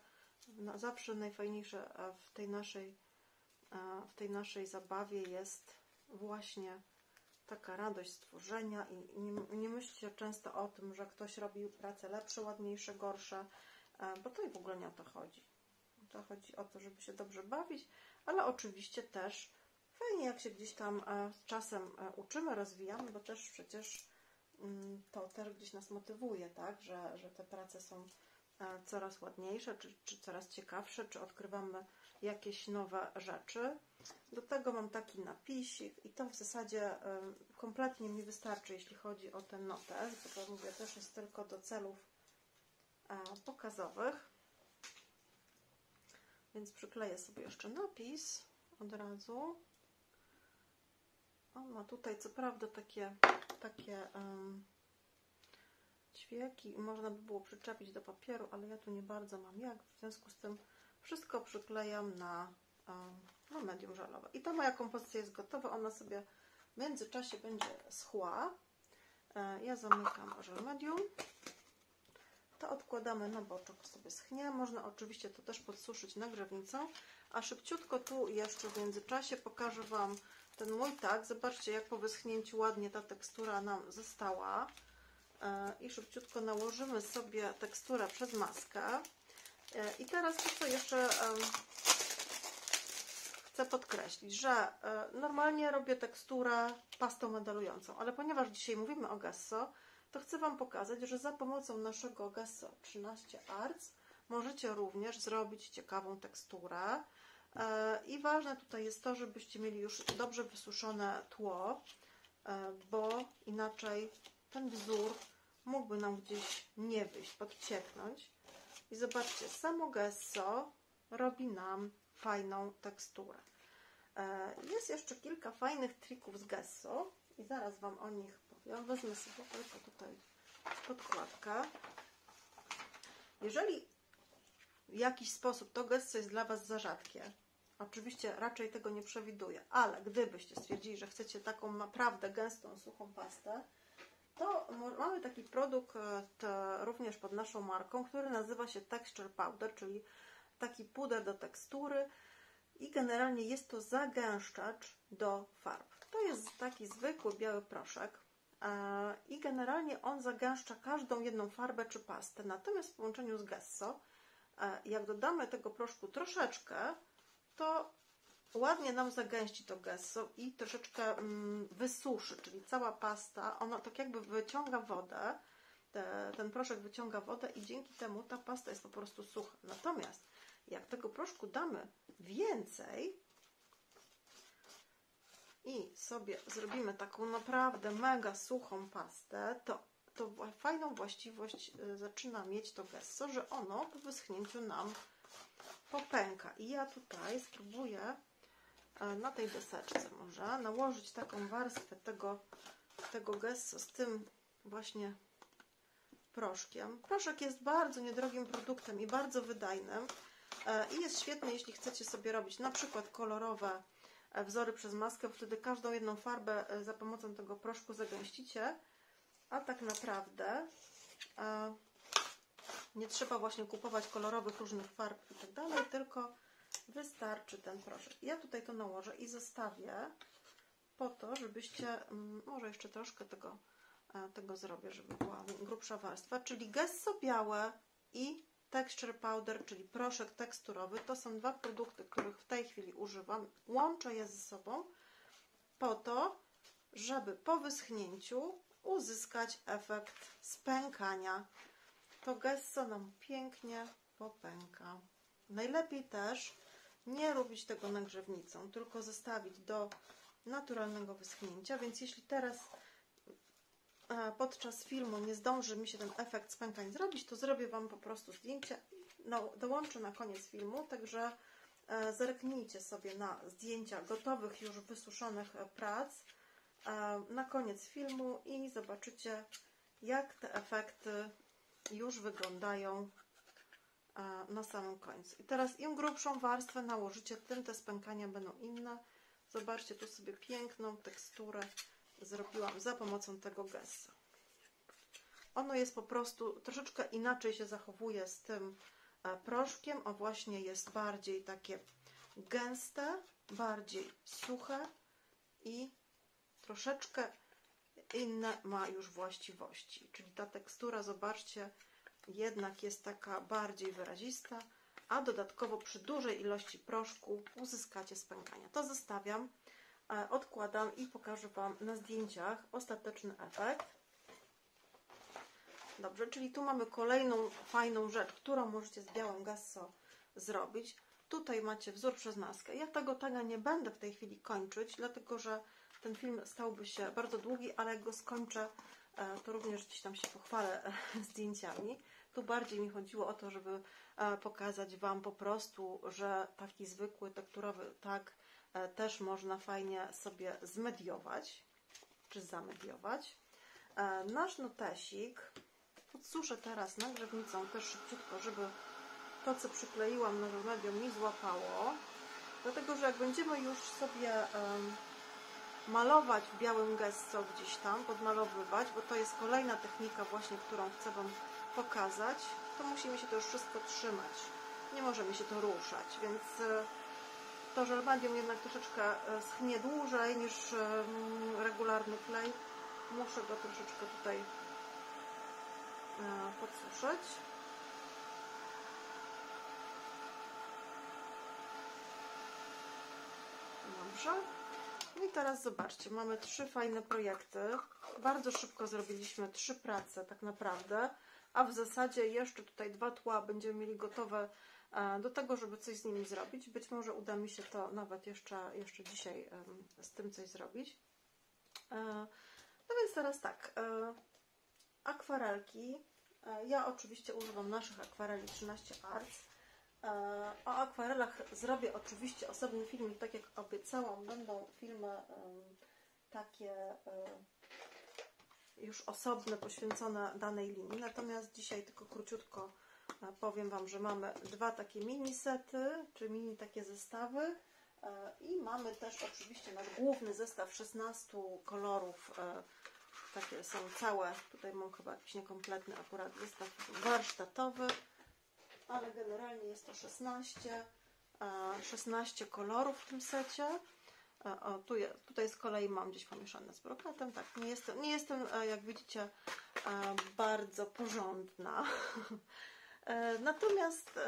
No, zawsze najfajniejsze w tej naszej, e, w tej naszej zabawie jest właśnie taka radość stworzenia i nie, nie myślcie często o tym, że ktoś robi pracę lepsze, ładniejsze, gorsze, e, bo to i w ogóle nie o to chodzi. To chodzi o to, żeby się dobrze bawić, ale oczywiście też fajnie, jak się gdzieś tam e, czasem e, uczymy, rozwijamy, bo też przecież mm, to też gdzieś nas motywuje, tak, że, że te prace są coraz ładniejsze, czy, czy coraz ciekawsze, czy odkrywamy jakieś nowe rzeczy. Do tego mam taki napisik i to w zasadzie kompletnie mi wystarczy, jeśli chodzi o ten notes, bo to mówię też jest tylko do celów pokazowych. Więc przykleję sobie jeszcze napis od razu. On ma tutaj co prawda takie, takie um, ćwieki i można by było przyczepić do papieru, ale ja tu nie bardzo mam jak, w związku z tym wszystko przyklejam na um, no, medium żelowe. I ta moja kompozycja jest gotowa, ona sobie w międzyczasie będzie schła. E, ja zamykam żel medium. To odkładamy na boczek, sobie schnie. Można oczywiście to też podsuszyć nagrzewnicą, a szybciutko tu jeszcze w międzyczasie pokażę Wam ten mój tak. Zobaczcie, jak po wyschnięciu ładnie ta tekstura nam została. E, I szybciutko nałożymy sobie teksturę przez maskę. E, I teraz to, co jeszcze chcę podkreślić, że e, normalnie robię teksturę pastą modelującą, ale ponieważ dzisiaj mówimy o gesso, to chcę Wam pokazać, że za pomocą naszego gesso 13 Arts możecie również zrobić ciekawą teksturę. E, I ważne tutaj jest to, żebyście mieli już dobrze wysuszone tło, e, bo inaczej ten wzór mógłby nam gdzieś nie wyjść, podcieknąć. I zobaczcie, samo gesso robi nam fajną teksturę. E, jest jeszcze kilka fajnych trików z gesso i zaraz Wam o nich powiem. Wezmę sobie tylko tutaj podkładkę. Jeżeli w jakiś sposób to gesso jest dla Was za rzadkie, oczywiście raczej tego nie przewiduję, ale gdybyście stwierdzili, że chcecie taką naprawdę gęstą, suchą pastę, to mamy taki produkt e, również pod naszą marką, który nazywa się Texture Powder, czyli taki puder do tekstury i generalnie jest to zagęszczacz do farb. To jest taki zwykły biały proszek e, i generalnie on zagęszcza każdą jedną farbę czy pastę. Natomiast w połączeniu z gesso, e, jak dodamy tego proszku troszeczkę, to ładnie nam zagęści to gesso i troszeczkę mm, wysuszy, czyli cała pasta, ona tak jakby wyciąga wodę, te, ten proszek wyciąga wodę i dzięki temu ta pasta jest po prostu sucha. Natomiast jak tego proszku damy więcej i sobie zrobimy taką naprawdę mega suchą pastę, to, to fajną właściwość y, zaczyna mieć to gesso, że ono po wyschnięciu nam popęka. I ja tutaj spróbuję e, na tej deseczce może nałożyć taką warstwę tego, tego gesso z tym właśnie proszkiem. Proszek jest bardzo niedrogim produktem i bardzo wydajnym i jest świetny, jeśli chcecie sobie robić na przykład kolorowe e, wzory przez maskę, wtedy każdą jedną farbę za pomocą tego proszku zagęścicie, a tak naprawdę nie trzeba właśnie kupować kolorowych różnych farb i tak dalej, tylko wystarczy ten proszek. Ja tutaj to nałożę i zostawię po to, żebyście, mm, może jeszcze troszkę tego, e, tego zrobię, żeby była grubsza warstwa, czyli gesso białe i texture powder, czyli proszek teksturowy. To są dwa produkty, których w tej chwili używam. Łączę je ze sobą po to, żeby po wyschnięciu uzyskać efekt spękania to gesso nam pięknie popęka. Najlepiej też nie robić tego nagrzewnicą, tylko zostawić do naturalnego wyschnięcia, więc jeśli teraz podczas filmu nie zdąży mi się ten efekt spękań zrobić, to zrobię Wam po prostu zdjęcie, no, dołączę na koniec filmu, także e, zerknijcie sobie na zdjęcia gotowych, już wysuszonych e, prac na koniec filmu i zobaczycie, jak te efekty już wyglądają e, na samym końcu. I teraz im grubszą warstwę nałożycie, tym te spękania będą inne. Zobaczcie, tu sobie piękną teksturę zrobiłam za pomocą tego gessa. Ono jest po prostu, troszeczkę inaczej się zachowuje z tym e, proszkiem. O właśnie jest bardziej takie gęste, bardziej suche i troszeczkę inne ma już właściwości. Czyli ta tekstura, zobaczcie, jednak jest taka bardziej wyrazista, a dodatkowo przy dużej ilości proszku uzyskacie spękania. To zostawiam, odkładam i pokażę Wam na zdjęciach ostateczny efekt. Dobrze, czyli tu mamy kolejną fajną rzecz, którą możecie z białym gasso zrobić. Tutaj macie wzór przez maskę. Ja tego taga nie będę w tej chwili kończyć, dlatego że ten film stałby się bardzo długi, ale jak go skończę, e, to również gdzieś tam się pochwalę e, zdjęciami. Tu bardziej mi chodziło o to, żeby e, pokazać Wam po prostu, że taki zwykły tekturowy tak też można fajnie sobie zmediować, czy zamediować. Nasz notesik podsuszę teraz nagrzewnicą też szybciutko, żeby to, co przykleiłam na medium mi złapało. Dlatego, że jak będziemy już sobie malować białym gesso gdzieś tam, podmalowywać, bo to jest kolejna technika właśnie, którą chcę Wam pokazać, to musimy się to już wszystko trzymać. Nie możemy się to ruszać, więc e, to żelmadium jednak troszeczkę e, schnie dłużej niż regularny klej. Muszę go troszeczkę tutaj e, podsuszyć. Dobrze. No i teraz zobaczcie, mamy trzy fajne projekty. Bardzo szybko zrobiliśmy trzy prace tak naprawdę, a w zasadzie jeszcze tutaj dwa tła będziemy mieli gotowe e, do tego, żeby coś z nimi zrobić. Być może uda mi się to nawet jeszcze, jeszcze dzisiaj z tym coś zrobić. E, no więc teraz tak, e, akwarelki. Ja oczywiście używam naszych akwareli 13 Arts. E, o akwarelach zrobię oczywiście osobny filmik, tak jak obiecałam. Będą filmy takie e, już osobne, poświęcone danej linii. Natomiast dzisiaj tylko króciutko e, powiem Wam, że mamy dwa takie mini sety, czy mini takie zestawy. I mamy też oczywiście nasz główny zestaw 16 kolorów. Takie są całe. Tutaj mam chyba jakiś niekompletny akurat zestaw warsztatowy ale generalnie jest to 16, 16 kolorów w tym secie. O, tu je, tutaj z kolei mam gdzieś pomieszane z brokatem. Tak, nie jestem, nie jestem e, jak widzicie, e, bardzo porządna. E, natomiast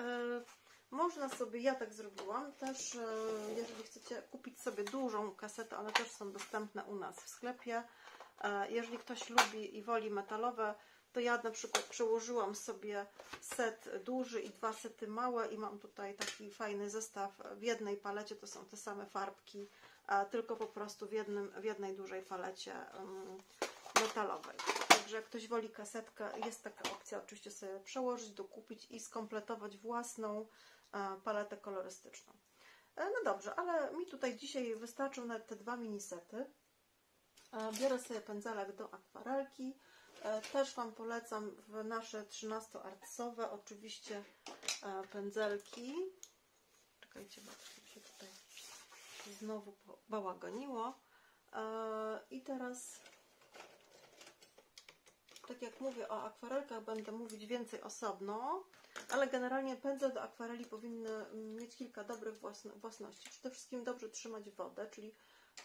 Można sobie, ja tak zrobiłam, też e, jeżeli chcecie kupić sobie dużą kasetę, one też są dostępne u nas w sklepie. E, jeżeli ktoś lubi i woli metalowe, to ja na przykład przełożyłam sobie set duży i dwa sety małe i mam tutaj taki fajny zestaw w jednej palecie, to są te same farbki, tylko po prostu w, jednym, w jednej dużej palecie metalowej. Także jak ktoś woli kasetkę, jest taka opcja oczywiście sobie przełożyć, dokupić i skompletować własną e, paletę kolorystyczną. E, no dobrze, ale mi tutaj dzisiaj wystarczą nawet te dwa minisety. E, biorę sobie pędzelek do akwarelki. Też Wam polecam w nasze 13-artsowe oczywiście pędzelki. Czekajcie, bo się tutaj znowu bałagoniło. I teraz tak jak mówię o akwarelkach, będę mówić więcej osobno, ale generalnie pędzle do akwareli powinny mieć kilka dobrych własności. Przede wszystkim dobrze trzymać wodę, czyli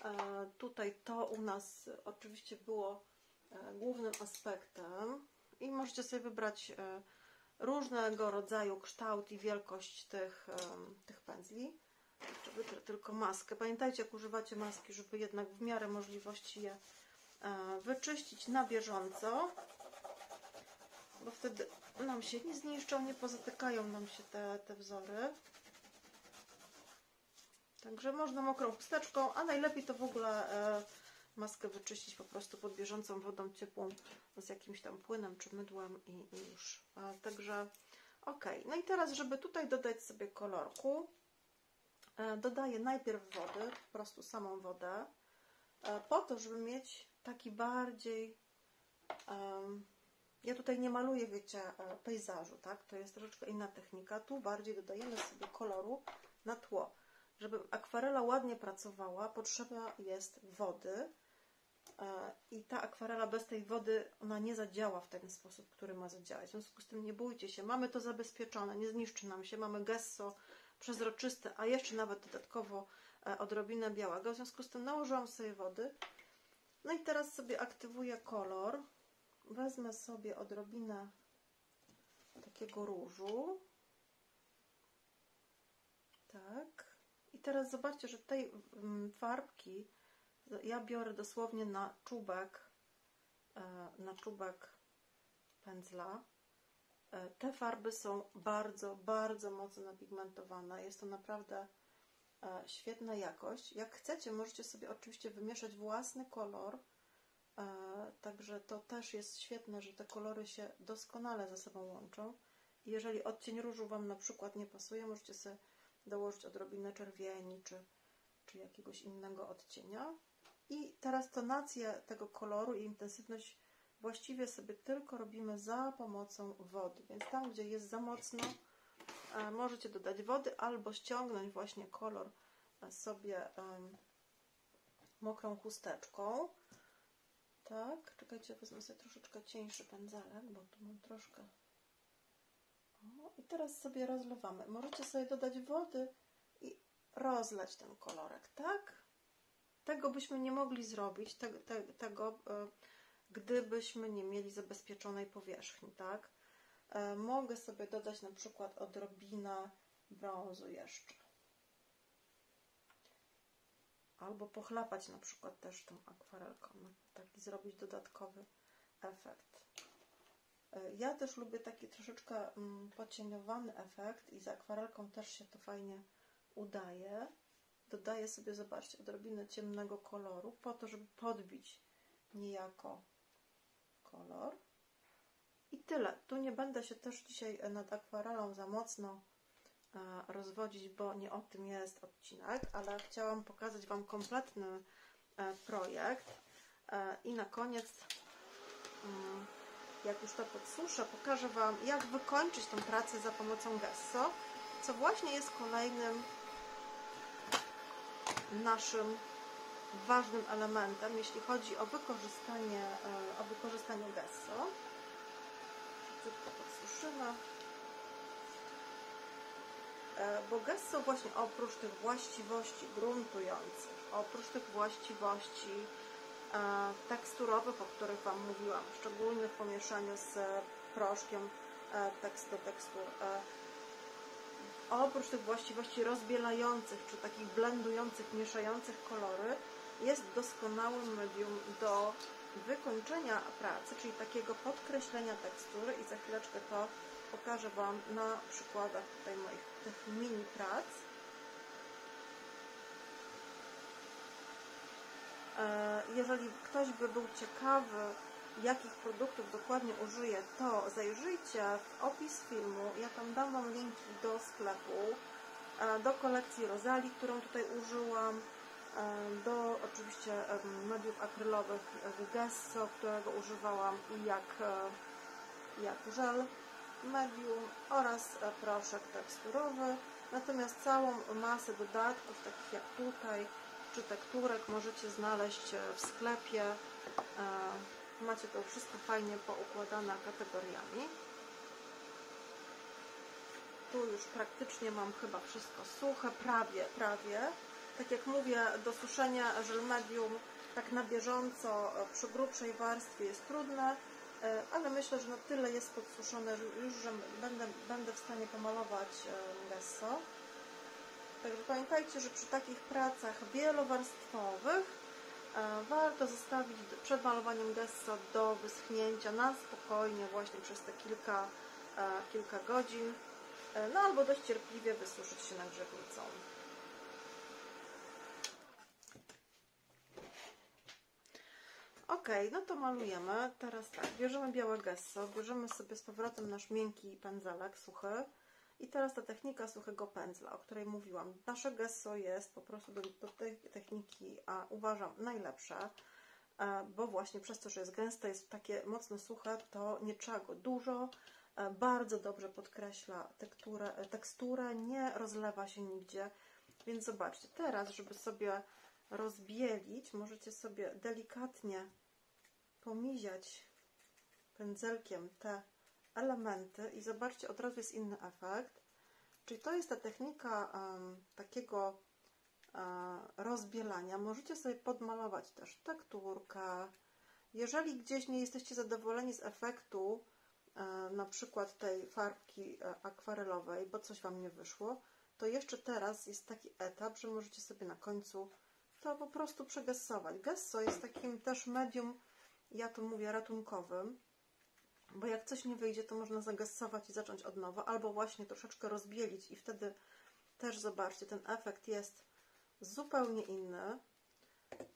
e, tutaj to u nas oczywiście było e, głównym aspektem i możecie sobie wybrać e, różnego rodzaju kształt i wielkość tych, tych pędzli. Jeszcze tylko maskę. Pamiętajcie, jak używacie maski, żeby jednak w miarę możliwości je wyczyścić na bieżąco bo wtedy nam się nie zniszczą, nie pozatykają nam się te, te wzory. Także można mokrą chusteczką, a najlepiej to w ogóle e, maskę wyczyścić po prostu pod bieżącą wodą ciepłą z jakimś tam płynem czy mydłem i, i już. A, także ok. No i teraz, żeby tutaj dodać sobie kolorku, e, dodaję najpierw wody, po prostu samą wodę, e, po to, żeby mieć taki bardziej ja tutaj nie maluję, wiecie, e, pejzażu, tak? To jest troszeczkę inna technika. Tu bardziej dodajemy sobie koloru na tło. Żeby akwarela ładnie pracowała, potrzeba jest wody e, i ta akwarela bez tej wody, ona nie zadziała w ten sposób, który ma zadziałać. W związku z tym nie bójcie się, mamy to zabezpieczone, nie zniszczy nam się, mamy gesso przezroczyste, a jeszcze nawet dodatkowo e, odrobinę białego. W związku z tym nałożyłam sobie wody. No i teraz sobie aktywuję kolor wezmę sobie odrobinę takiego różu. Tak. I teraz zobaczcie, że tej mm, farbki ja biorę dosłownie na czubek, e, na czubek pędzla. E, te farby są bardzo, bardzo mocno napigmentowane. Jest to naprawdę e, świetna jakość. Jak chcecie, możecie sobie oczywiście wymieszać własny kolor Także to też jest świetne, że te kolory się doskonale ze sobą łączą. Jeżeli odcień różu Wam na przykład nie pasuje, możecie sobie dołożyć odrobinę czerwieni czy, czy jakiegoś innego odcienia. I teraz tonację tego koloru i intensywność właściwie sobie tylko robimy za pomocą wody. Więc tam, gdzie jest za mocno, e, możecie dodać wody albo ściągnąć właśnie kolor sobie mokrą chusteczką. Tak, czekajcie, wezmę sobie troszeczkę cieńszy pędzelek, bo tu mam troszkę. O, I teraz sobie rozlewamy. Możecie sobie dodać wody i rozlać ten kolorek, tak? Tego byśmy nie mogli zrobić, te, te, tego, e, gdybyśmy nie mieli zabezpieczonej powierzchni, tak? E, mogę sobie dodać na przykład odrobinę brązu jeszcze albo pochlapać na przykład też tą akwarelką, no, taki zrobić dodatkowy efekt. E, ja też lubię taki troszeczkę mm, pocieniowany efekt i z akwarelką też się to fajnie udaje. Dodaję sobie, zobaczcie, odrobinę ciemnego koloru po to, żeby podbić niejako kolor. I tyle. Tu nie będę się też dzisiaj nad akwarelą za mocno rozwodzić, bo nie o tym jest odcinek, ale chciałam pokazać Wam kompletny e, projekt e, i na koniec mm, jak już to podsuszę, pokażę Wam jak wykończyć tą pracę za pomocą gesso, co właśnie jest kolejnym naszym ważnym elementem, jeśli chodzi o wykorzystanie, e, o wykorzystanie gesso. Szybciutko podsuszymy. E, bo gesso właśnie oprócz tych właściwości gruntujących, oprócz tych właściwości e, teksturowych, o których Wam mówiłam, szczególnie w pomieszaniu z proszkiem e, tekst do tekstur, oprócz tych właściwości rozbielających, czy takich blendujących, mieszających kolory, jest doskonałym medium do wykończenia pracy, czyli takiego podkreślenia tekstury i za chwileczkę to pokażę Wam na przykładach tutaj moich tych mini prac. E, jeżeli ktoś by był ciekawy, jakich produktów dokładnie użyję, to zajrzyjcie w opis filmu. Ja tam dam Wam linki do sklepu, e, do kolekcji Rozali, którą tutaj użyłam, e, do oczywiście mediów akrylowych Gesso, którego używałam i jak, jak żel medium oraz proszek teksturowy. Natomiast całą masę dodatków, takich jak tutaj, czy tekturek możecie znaleźć w sklepie. Macie to wszystko fajnie poukładane kategoriami. Tu już praktycznie mam chyba wszystko suche, prawie, prawie. Tak jak mówię, do suszenia żel medium tak na bieżąco przy grubszej warstwie jest trudne, e, ale myślę, że na tyle jest podsuszone już, że będę, będę w stanie pomalować e, gesso. Także pamiętajcie, że przy takich pracach wielowarstwowych e, warto zostawić przed malowaniem gesso do wyschnięcia na spokojnie właśnie przez te kilka, e, kilka godzin, e, no albo dość cierpliwie wysuszyć się na grzewnicą. Ok, no to malujemy. Teraz tak, bierzemy białe gesso, bierzemy sobie z powrotem nasz miękki pędzelek suchy, i teraz ta technika suchego pędzla, o której mówiłam. Nasze gesso jest po prostu do, do tej techniki, a uważam, najlepsze, e, bo właśnie przez to, że jest gęste, jest takie mocno suche, to nie trzeba go dużo, e, bardzo dobrze podkreśla teksturę, teksturę nie rozlewa się nigdzie. Więc zobaczcie, teraz, żeby sobie rozbielić, możecie sobie delikatnie pomiziać pędzelkiem te elementy i zobaczcie, od razu jest inny efekt. Czyli to jest ta technika um, takiego um, rozbielania. Możecie sobie podmalować też tekturkę. Jeżeli gdzieś nie jesteście zadowoleni z efektu, um, na przykład tej farbki e, akwarelowej, bo coś Wam nie wyszło, to jeszcze teraz jest taki etap, że możecie sobie na końcu to po prostu przegessować. Gesso jest takim też medium, ja tu mówię ratunkowym, bo jak coś nie wyjdzie, to można zagassować i zacząć od nowa, albo właśnie troszeczkę rozbielić i wtedy też zobaczcie, ten efekt jest zupełnie inny.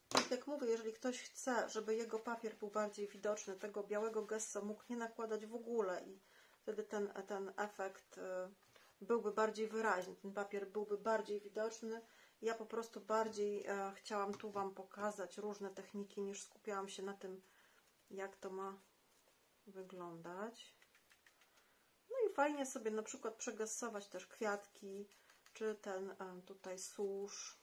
Tak jak mówię, jeżeli ktoś chce, żeby jego papier był bardziej widoczny, tego białego gesso mógł nie nakładać w ogóle i wtedy ten, ten efekt y, byłby bardziej wyraźny, ten papier byłby bardziej widoczny. Ja po prostu bardziej e, chciałam tu Wam pokazać różne techniki, niż skupiałam się na tym, jak to ma wyglądać. No i fajnie sobie na przykład przegasować też kwiatki, czy ten e, tutaj służ.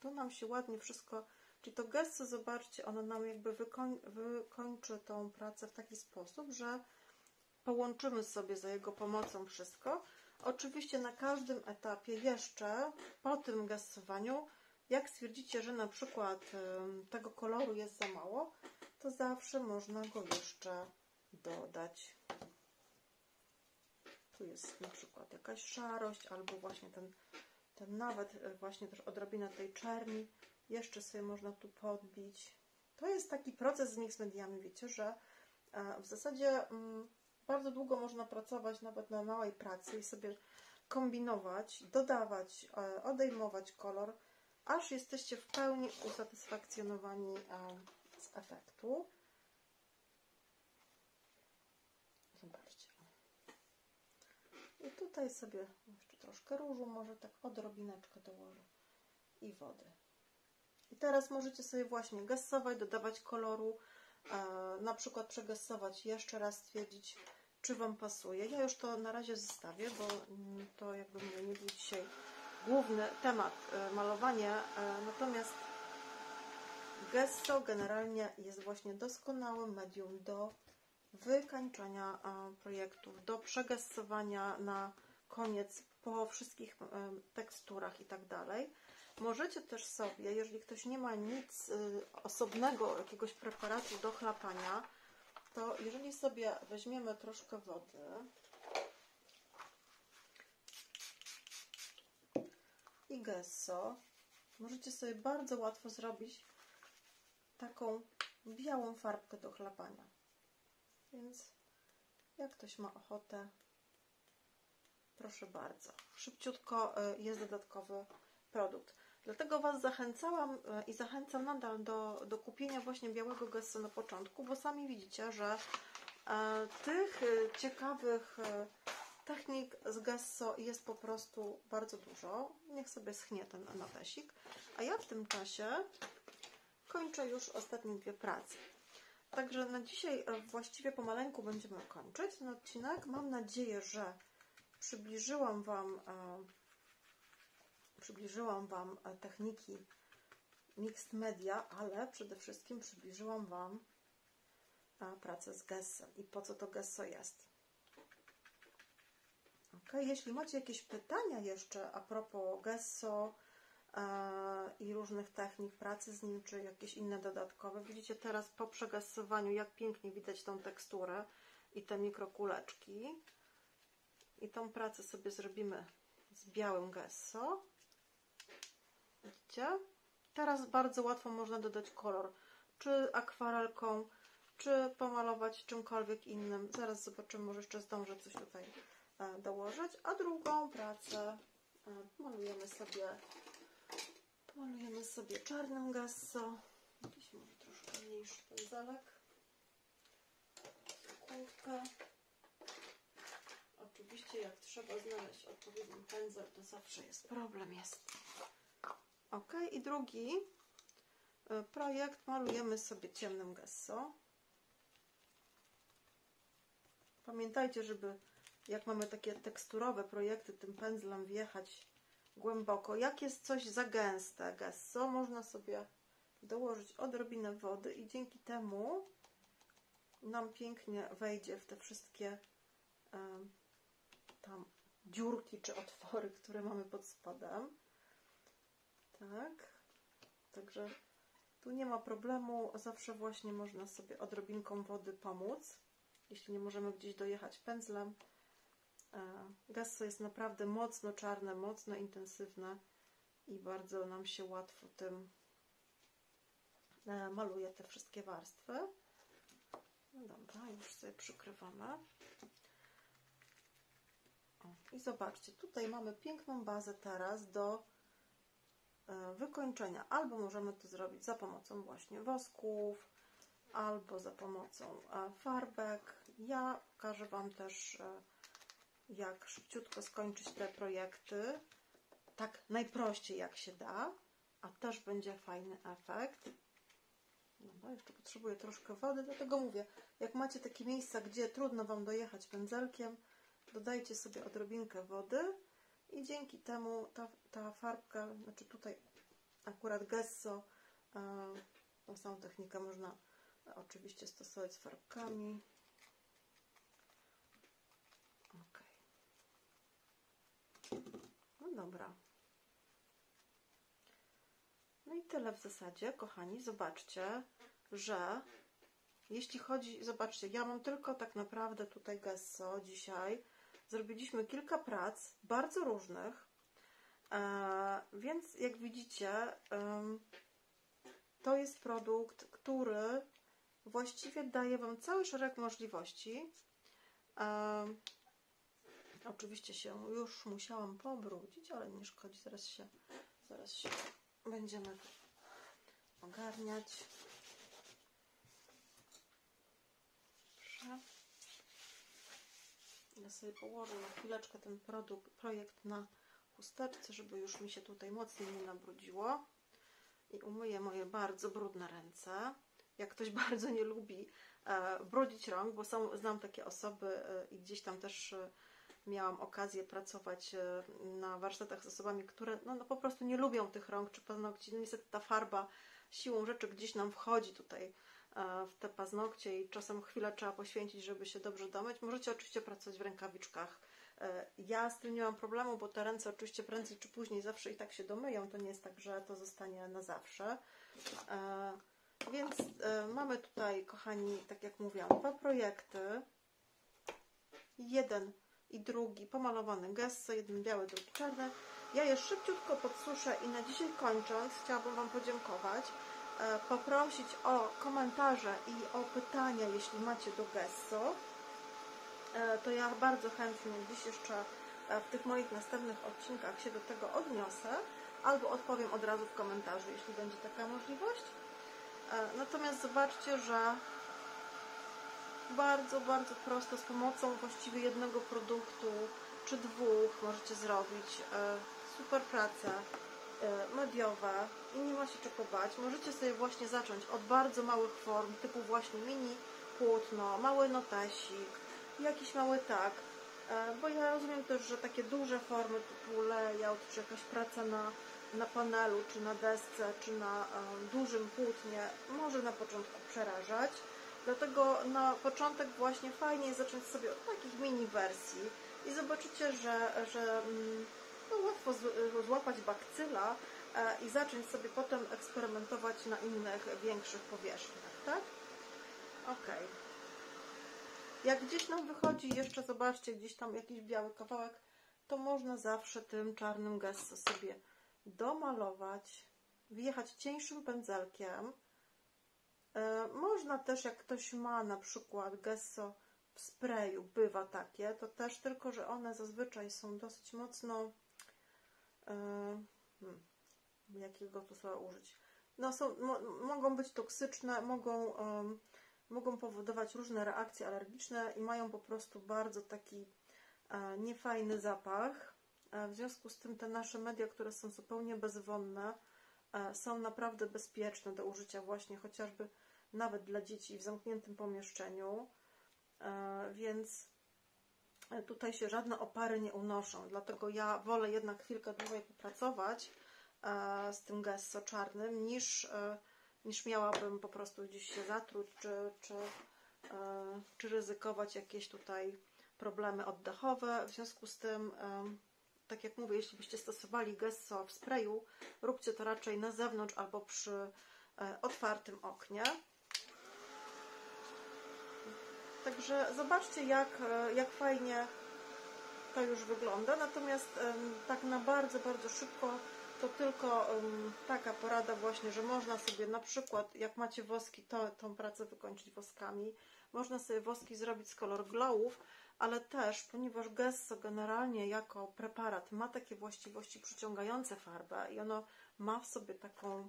Tu nam się ładnie wszystko, czyli to gesto, zobaczcie, ono nam jakby wykoń, wykończy tą pracę w taki sposób, że połączymy sobie za jego pomocą wszystko. Oczywiście na każdym etapie jeszcze po tym gasowaniu, jak stwierdzicie, że na przykład tego koloru jest za mało, to zawsze można go jeszcze dodać. Tu jest na przykład jakaś szarość, albo właśnie ten, ten nawet e, właśnie też odrobinę tej czerni. Jeszcze sobie można tu podbić. To jest taki proces z mix mediami, wiecie, że e, w zasadzie mm, bardzo długo można pracować nawet na małej pracy i sobie kombinować, dodawać, e, odejmować kolor, aż jesteście w pełni usatysfakcjonowani efektu. Zobaczcie. I tutaj sobie jeszcze troszkę różu, może tak odrobineczkę dołożę i wody. I teraz możecie sobie właśnie gasować, dodawać koloru, e, na przykład przegasować, jeszcze raz stwierdzić, czy Wam pasuje. Ja już to na razie zostawię, bo mm, to jakby nie był dzisiaj główny temat e, malowania, e, natomiast Gesso generalnie jest właśnie doskonałym medium do wykańczania projektów, do przegessowania na koniec po wszystkich e, teksturach i tak dalej. Możecie też sobie, jeżeli ktoś nie ma nic y, osobnego, jakiegoś preparatu do chlapania, to jeżeli sobie weźmiemy troszkę wody i gesso możecie sobie bardzo łatwo zrobić taką białą farbkę do chlapania. Więc jak ktoś ma ochotę, proszę bardzo. Szybciutko e, jest dodatkowy produkt. Dlatego Was zachęcałam e, i zachęcam nadal do, do kupienia właśnie białego gesso na początku, bo sami widzicie, że e, tych ciekawych technik z gesso jest po prostu bardzo dużo. Niech sobie schnie ten notesik. A ja w tym czasie kończę już ostatnie dwie prace. Także na dzisiaj e, właściwie pomaleńku będziemy kończyć ten odcinek. Mam nadzieję, że przybliżyłam Wam, e, przybliżyłam Wam e, techniki mixed media, ale przede wszystkim przybliżyłam Wam pracę z Gessem i po co to Gesso jest. Ok, jeśli macie jakieś pytania jeszcze a propos Gesso, i różnych technik pracy z nim, czy jakieś inne dodatkowe. Widzicie teraz po przegasowaniu, jak pięknie widać tą teksturę i te mikrokuleczki. I tą pracę sobie zrobimy z białym gesso. Widzicie? Teraz bardzo łatwo można dodać kolor, czy akwarelką, czy pomalować czymkolwiek innym. Zaraz zobaczymy, może jeszcze zdążę coś tutaj e, dołożyć. A drugą pracę e, malujemy sobie Malujemy sobie czarnym gasso. Jakiś może troszkę mniejszy pędzelek. Kółkę. Oczywiście jak trzeba znaleźć odpowiedni pędzel, to zawsze jest problem jest. Ok, i drugi e, projekt malujemy sobie ciemnym gesso. Pamiętajcie, żeby jak mamy takie teksturowe projekty, tym pędzlem wjechać głęboko. Jak jest coś za gęste, gesso, można sobie dołożyć odrobinę wody i dzięki temu nam pięknie wejdzie w te wszystkie tam dziurki czy otwory, które mamy pod spodem. Tak. Także tu nie ma problemu. Zawsze właśnie można sobie odrobinką wody pomóc. Jeśli nie możemy gdzieś dojechać pędzlem, Gesso jest naprawdę mocno czarne, mocno intensywne i bardzo nam się łatwo tym e, maluje te wszystkie warstwy. No dobra, już sobie przykrywamy. I zobaczcie, tutaj mamy piękną bazę teraz do e, wykończenia. Albo możemy to zrobić za pomocą właśnie wosków, albo za pomocą farbek. Ja pokażę Wam też jak szybciutko skończyć te projekty, tak najprościej jak się da, a też będzie fajny efekt. No, jeszcze potrzebuję troszkę wody, dlatego mówię, jak macie takie miejsca, gdzie trudno Wam dojechać pędzelkiem, dodajcie sobie odrobinkę wody i dzięki temu ta, ta farbka, znaczy tutaj akurat gesso, tą samą technikę można oczywiście stosować z farbkami. Dobra. No i tyle w zasadzie, kochani. Zobaczcie, że jeśli chodzi, zobaczcie, ja mam tylko tak naprawdę tutaj gesso dzisiaj. Zrobiliśmy kilka prac, bardzo różnych, e, więc jak widzicie, e, to jest produkt, który właściwie daje Wam cały szereg możliwości. Oczywiście się już musiałam pobrudzić, ale nie szkodzi, zaraz się, zaraz się będziemy ogarniać. Dobrze. Ja sobie położę na chwileczkę ten produkt, projekt na chusteczce, żeby już mi się tutaj mocniej nie nabrudziło. I umyję moje bardzo brudne ręce. Jak ktoś bardzo nie lubi e, brudzić rąk, bo są, znam takie osoby e, i gdzieś tam też e, miałam okazję pracować e, na warsztatach z osobami, które no, no po prostu nie lubią tych rąk czy paznokci. No, niestety ta farba siłą rzeczy gdzieś nam wchodzi tutaj e, w te paznokcie i czasem chwilę trzeba poświęcić, żeby się dobrze domyć. Możecie oczywiście pracować w rękawiczkach. E, ja z tym nie mam problemu, bo te ręce oczywiście prędzej czy później zawsze i tak się domyją. To nie jest tak, że to zostanie na zawsze. Więc mamy tutaj, kochani, tak jak mówiłam, dwa projekty. Jeden i drugi pomalowany gesso, jeden biały, drugi czarny. Ja je szybciutko podsuszę i na dzisiaj kończąc chciałabym Wam podziękować, e, poprosić o komentarze i o pytania, jeśli macie do Gesso. E, to ja bardzo chętnie dziś jeszcze e, w tych moich następnych odcinkach się do tego odniosę, albo odpowiem od razu w komentarzu, jeśli będzie taka możliwość. Natomiast zobaczcie, że bardzo, bardzo prosto, z pomocą właściwie jednego produktu czy dwóch możecie zrobić e, super praca e, mediowa i nie ma się czego bać. Możecie sobie właśnie zacząć od bardzo małych form, typu właśnie mini płótno, mały notesik, jakiś mały tak, e, bo ja rozumiem też, że takie duże formy typu layout, czy jakaś praca na, na panelu, czy na desce, czy na dużym płótnie może na początku przerażać. Dlatego na początek właśnie fajnie jest zacząć sobie od takich mini wersji i zobaczycie, że, że mm, no, łatwo złapać bakcyla e, i zacząć sobie potem eksperymentować na innych, większych powierzchniach, tak? Ok. Jak gdzieś nam wychodzi jeszcze, zobaczcie, gdzieś tam jakiś biały kawałek, to można zawsze tym czarnym gesso sobie domalować, wjechać cieńszym pędzelkiem, można też, jak ktoś ma na przykład gesso w sprayu, bywa takie, to też tylko, że one zazwyczaj są dosyć mocno e, hmm, jakiego tu słowa użyć? No są, mo, mogą być toksyczne, mogą, um, mogą powodować różne reakcje alergiczne i mają po prostu bardzo taki e, niefajny zapach. E, w związku z tym te nasze media, które są zupełnie bezwonne, e, są naprawdę bezpieczne do użycia właśnie chociażby nawet dla dzieci w zamkniętym pomieszczeniu, e, więc tutaj się żadne opary nie unoszą. Dlatego ja wolę jednak chwilkę dłużej popracować e, z tym gesso czarnym, niż, e, niż miałabym po prostu gdzieś się zatruć, czy, czy, czy ryzykować jakieś tutaj problemy oddechowe. W związku z tym, tak jak mówię, jeśli byście stosowali gesso w sprayu, róbcie to raczej na zewnątrz albo przy otwartym oknie. Także zobaczcie, jak, e, jak fajnie to już wygląda. Natomiast tak na bardzo, bardzo szybko to tylko taka porada właśnie, że można sobie na przykład, jak macie woski, to tą pracę wykończyć woskami. Można sobie woski zrobić z kolor glowów, ale też, ponieważ gesso generalnie jako preparat ma takie właściwości przyciągające farbę i ono ma w sobie taką,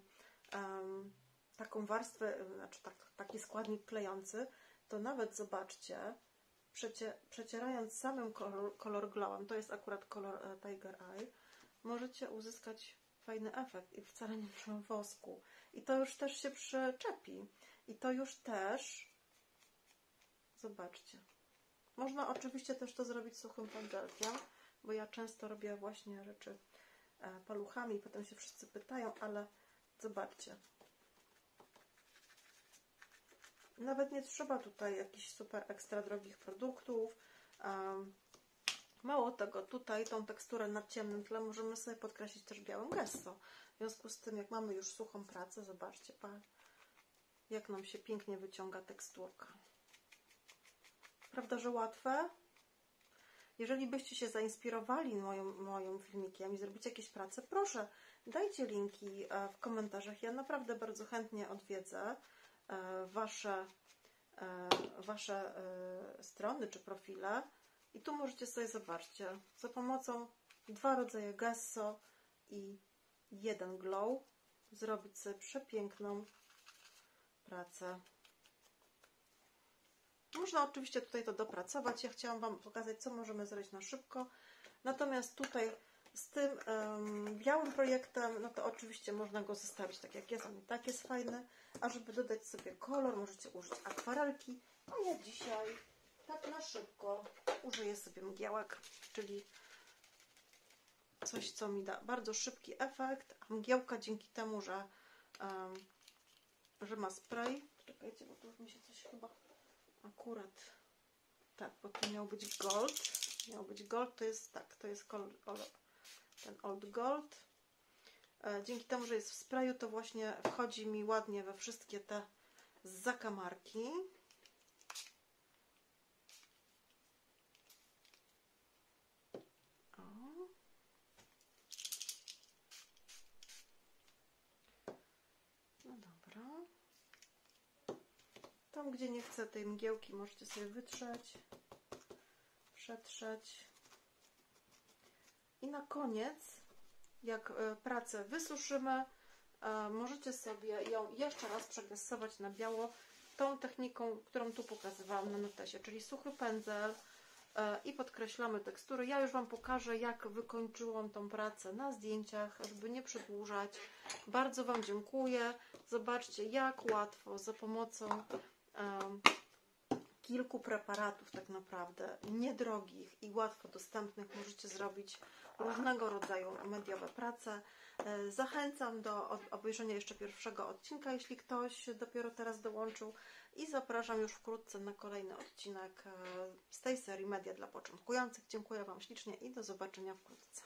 um, taką warstwę, znaczy tak, taki składnik klejący, to nawet zobaczcie, przecie, przecierając samym kolor, kolor glowem, to jest akurat kolor e, Tiger Eye, możecie uzyskać fajny efekt i wcale nie trzeba wosku. I to już też się przyczepi. I to już też, zobaczcie, można oczywiście też to zrobić suchym pędzelkiem, bo ja często robię właśnie rzeczy e, paluchami i potem się wszyscy pytają, ale zobaczcie, nawet nie trzeba tutaj jakichś super ekstra drogich produktów. Mało tego, tutaj tą teksturę na ciemnym tle możemy sobie podkreślić też białym gesso. W związku z tym, jak mamy już suchą pracę, zobaczcie, jak nam się pięknie wyciąga teksturka. Prawda, że łatwe? Jeżeli byście się zainspirowali moim, moim filmikiem i zrobicie jakieś prace, proszę, dajcie linki e, w komentarzach. Ja naprawdę bardzo chętnie odwiedzę. E, wasze, e, wasze e, strony czy profile i tu możecie sobie, zobaczcie, za pomocą dwa rodzaje gesso i jeden glow zrobić sobie przepiękną pracę. Można oczywiście tutaj to dopracować. Ja chciałam Wam pokazać, co możemy zrobić na szybko. Natomiast tutaj z tym um, białym projektem, no to oczywiście można go zostawić tak jak jest, on i tak jest fajny. A żeby dodać sobie kolor, możecie użyć akwarelki. A ja dzisiaj tak na szybko użyję sobie mgiełek, czyli coś, co mi da bardzo szybki efekt. A mgiełka dzięki temu, że, um, że ma spray. Czekajcie, bo tu mi się coś chyba akurat... Tak, bo to miał być gold. Miał być gold, to jest tak, to jest kolor ten Old Gold. E, dzięki temu, że jest w sprayu, to właśnie wchodzi mi ładnie we wszystkie te zakamarki. O. No dobra. Tam, gdzie nie chcę tej mgiełki, możecie sobie wytrzeć, przetrzeć. I na koniec jak e, pracę wysuszymy, e, możecie sobie ją jeszcze raz przegresować na biało tą techniką, którą tu pokazywałam na notesie, czyli suchy pędzel e, i podkreślamy tekstury. Ja już Wam pokażę, jak wykończyłam tą pracę na zdjęciach, żeby nie przedłużać. Bardzo Wam dziękuję. Zobaczcie, jak łatwo za pomocą kilku preparatów tak naprawdę, niedrogich i łatwo dostępnych możecie zrobić różnego rodzaju mediowe prace. E, zachęcam do obejrzenia jeszcze pierwszego odcinka, jeśli ktoś dopiero teraz dołączył i zapraszam już wkrótce na kolejny odcinek e, z tej serii Media dla początkujących. Dziękuję Wam ślicznie i do zobaczenia wkrótce.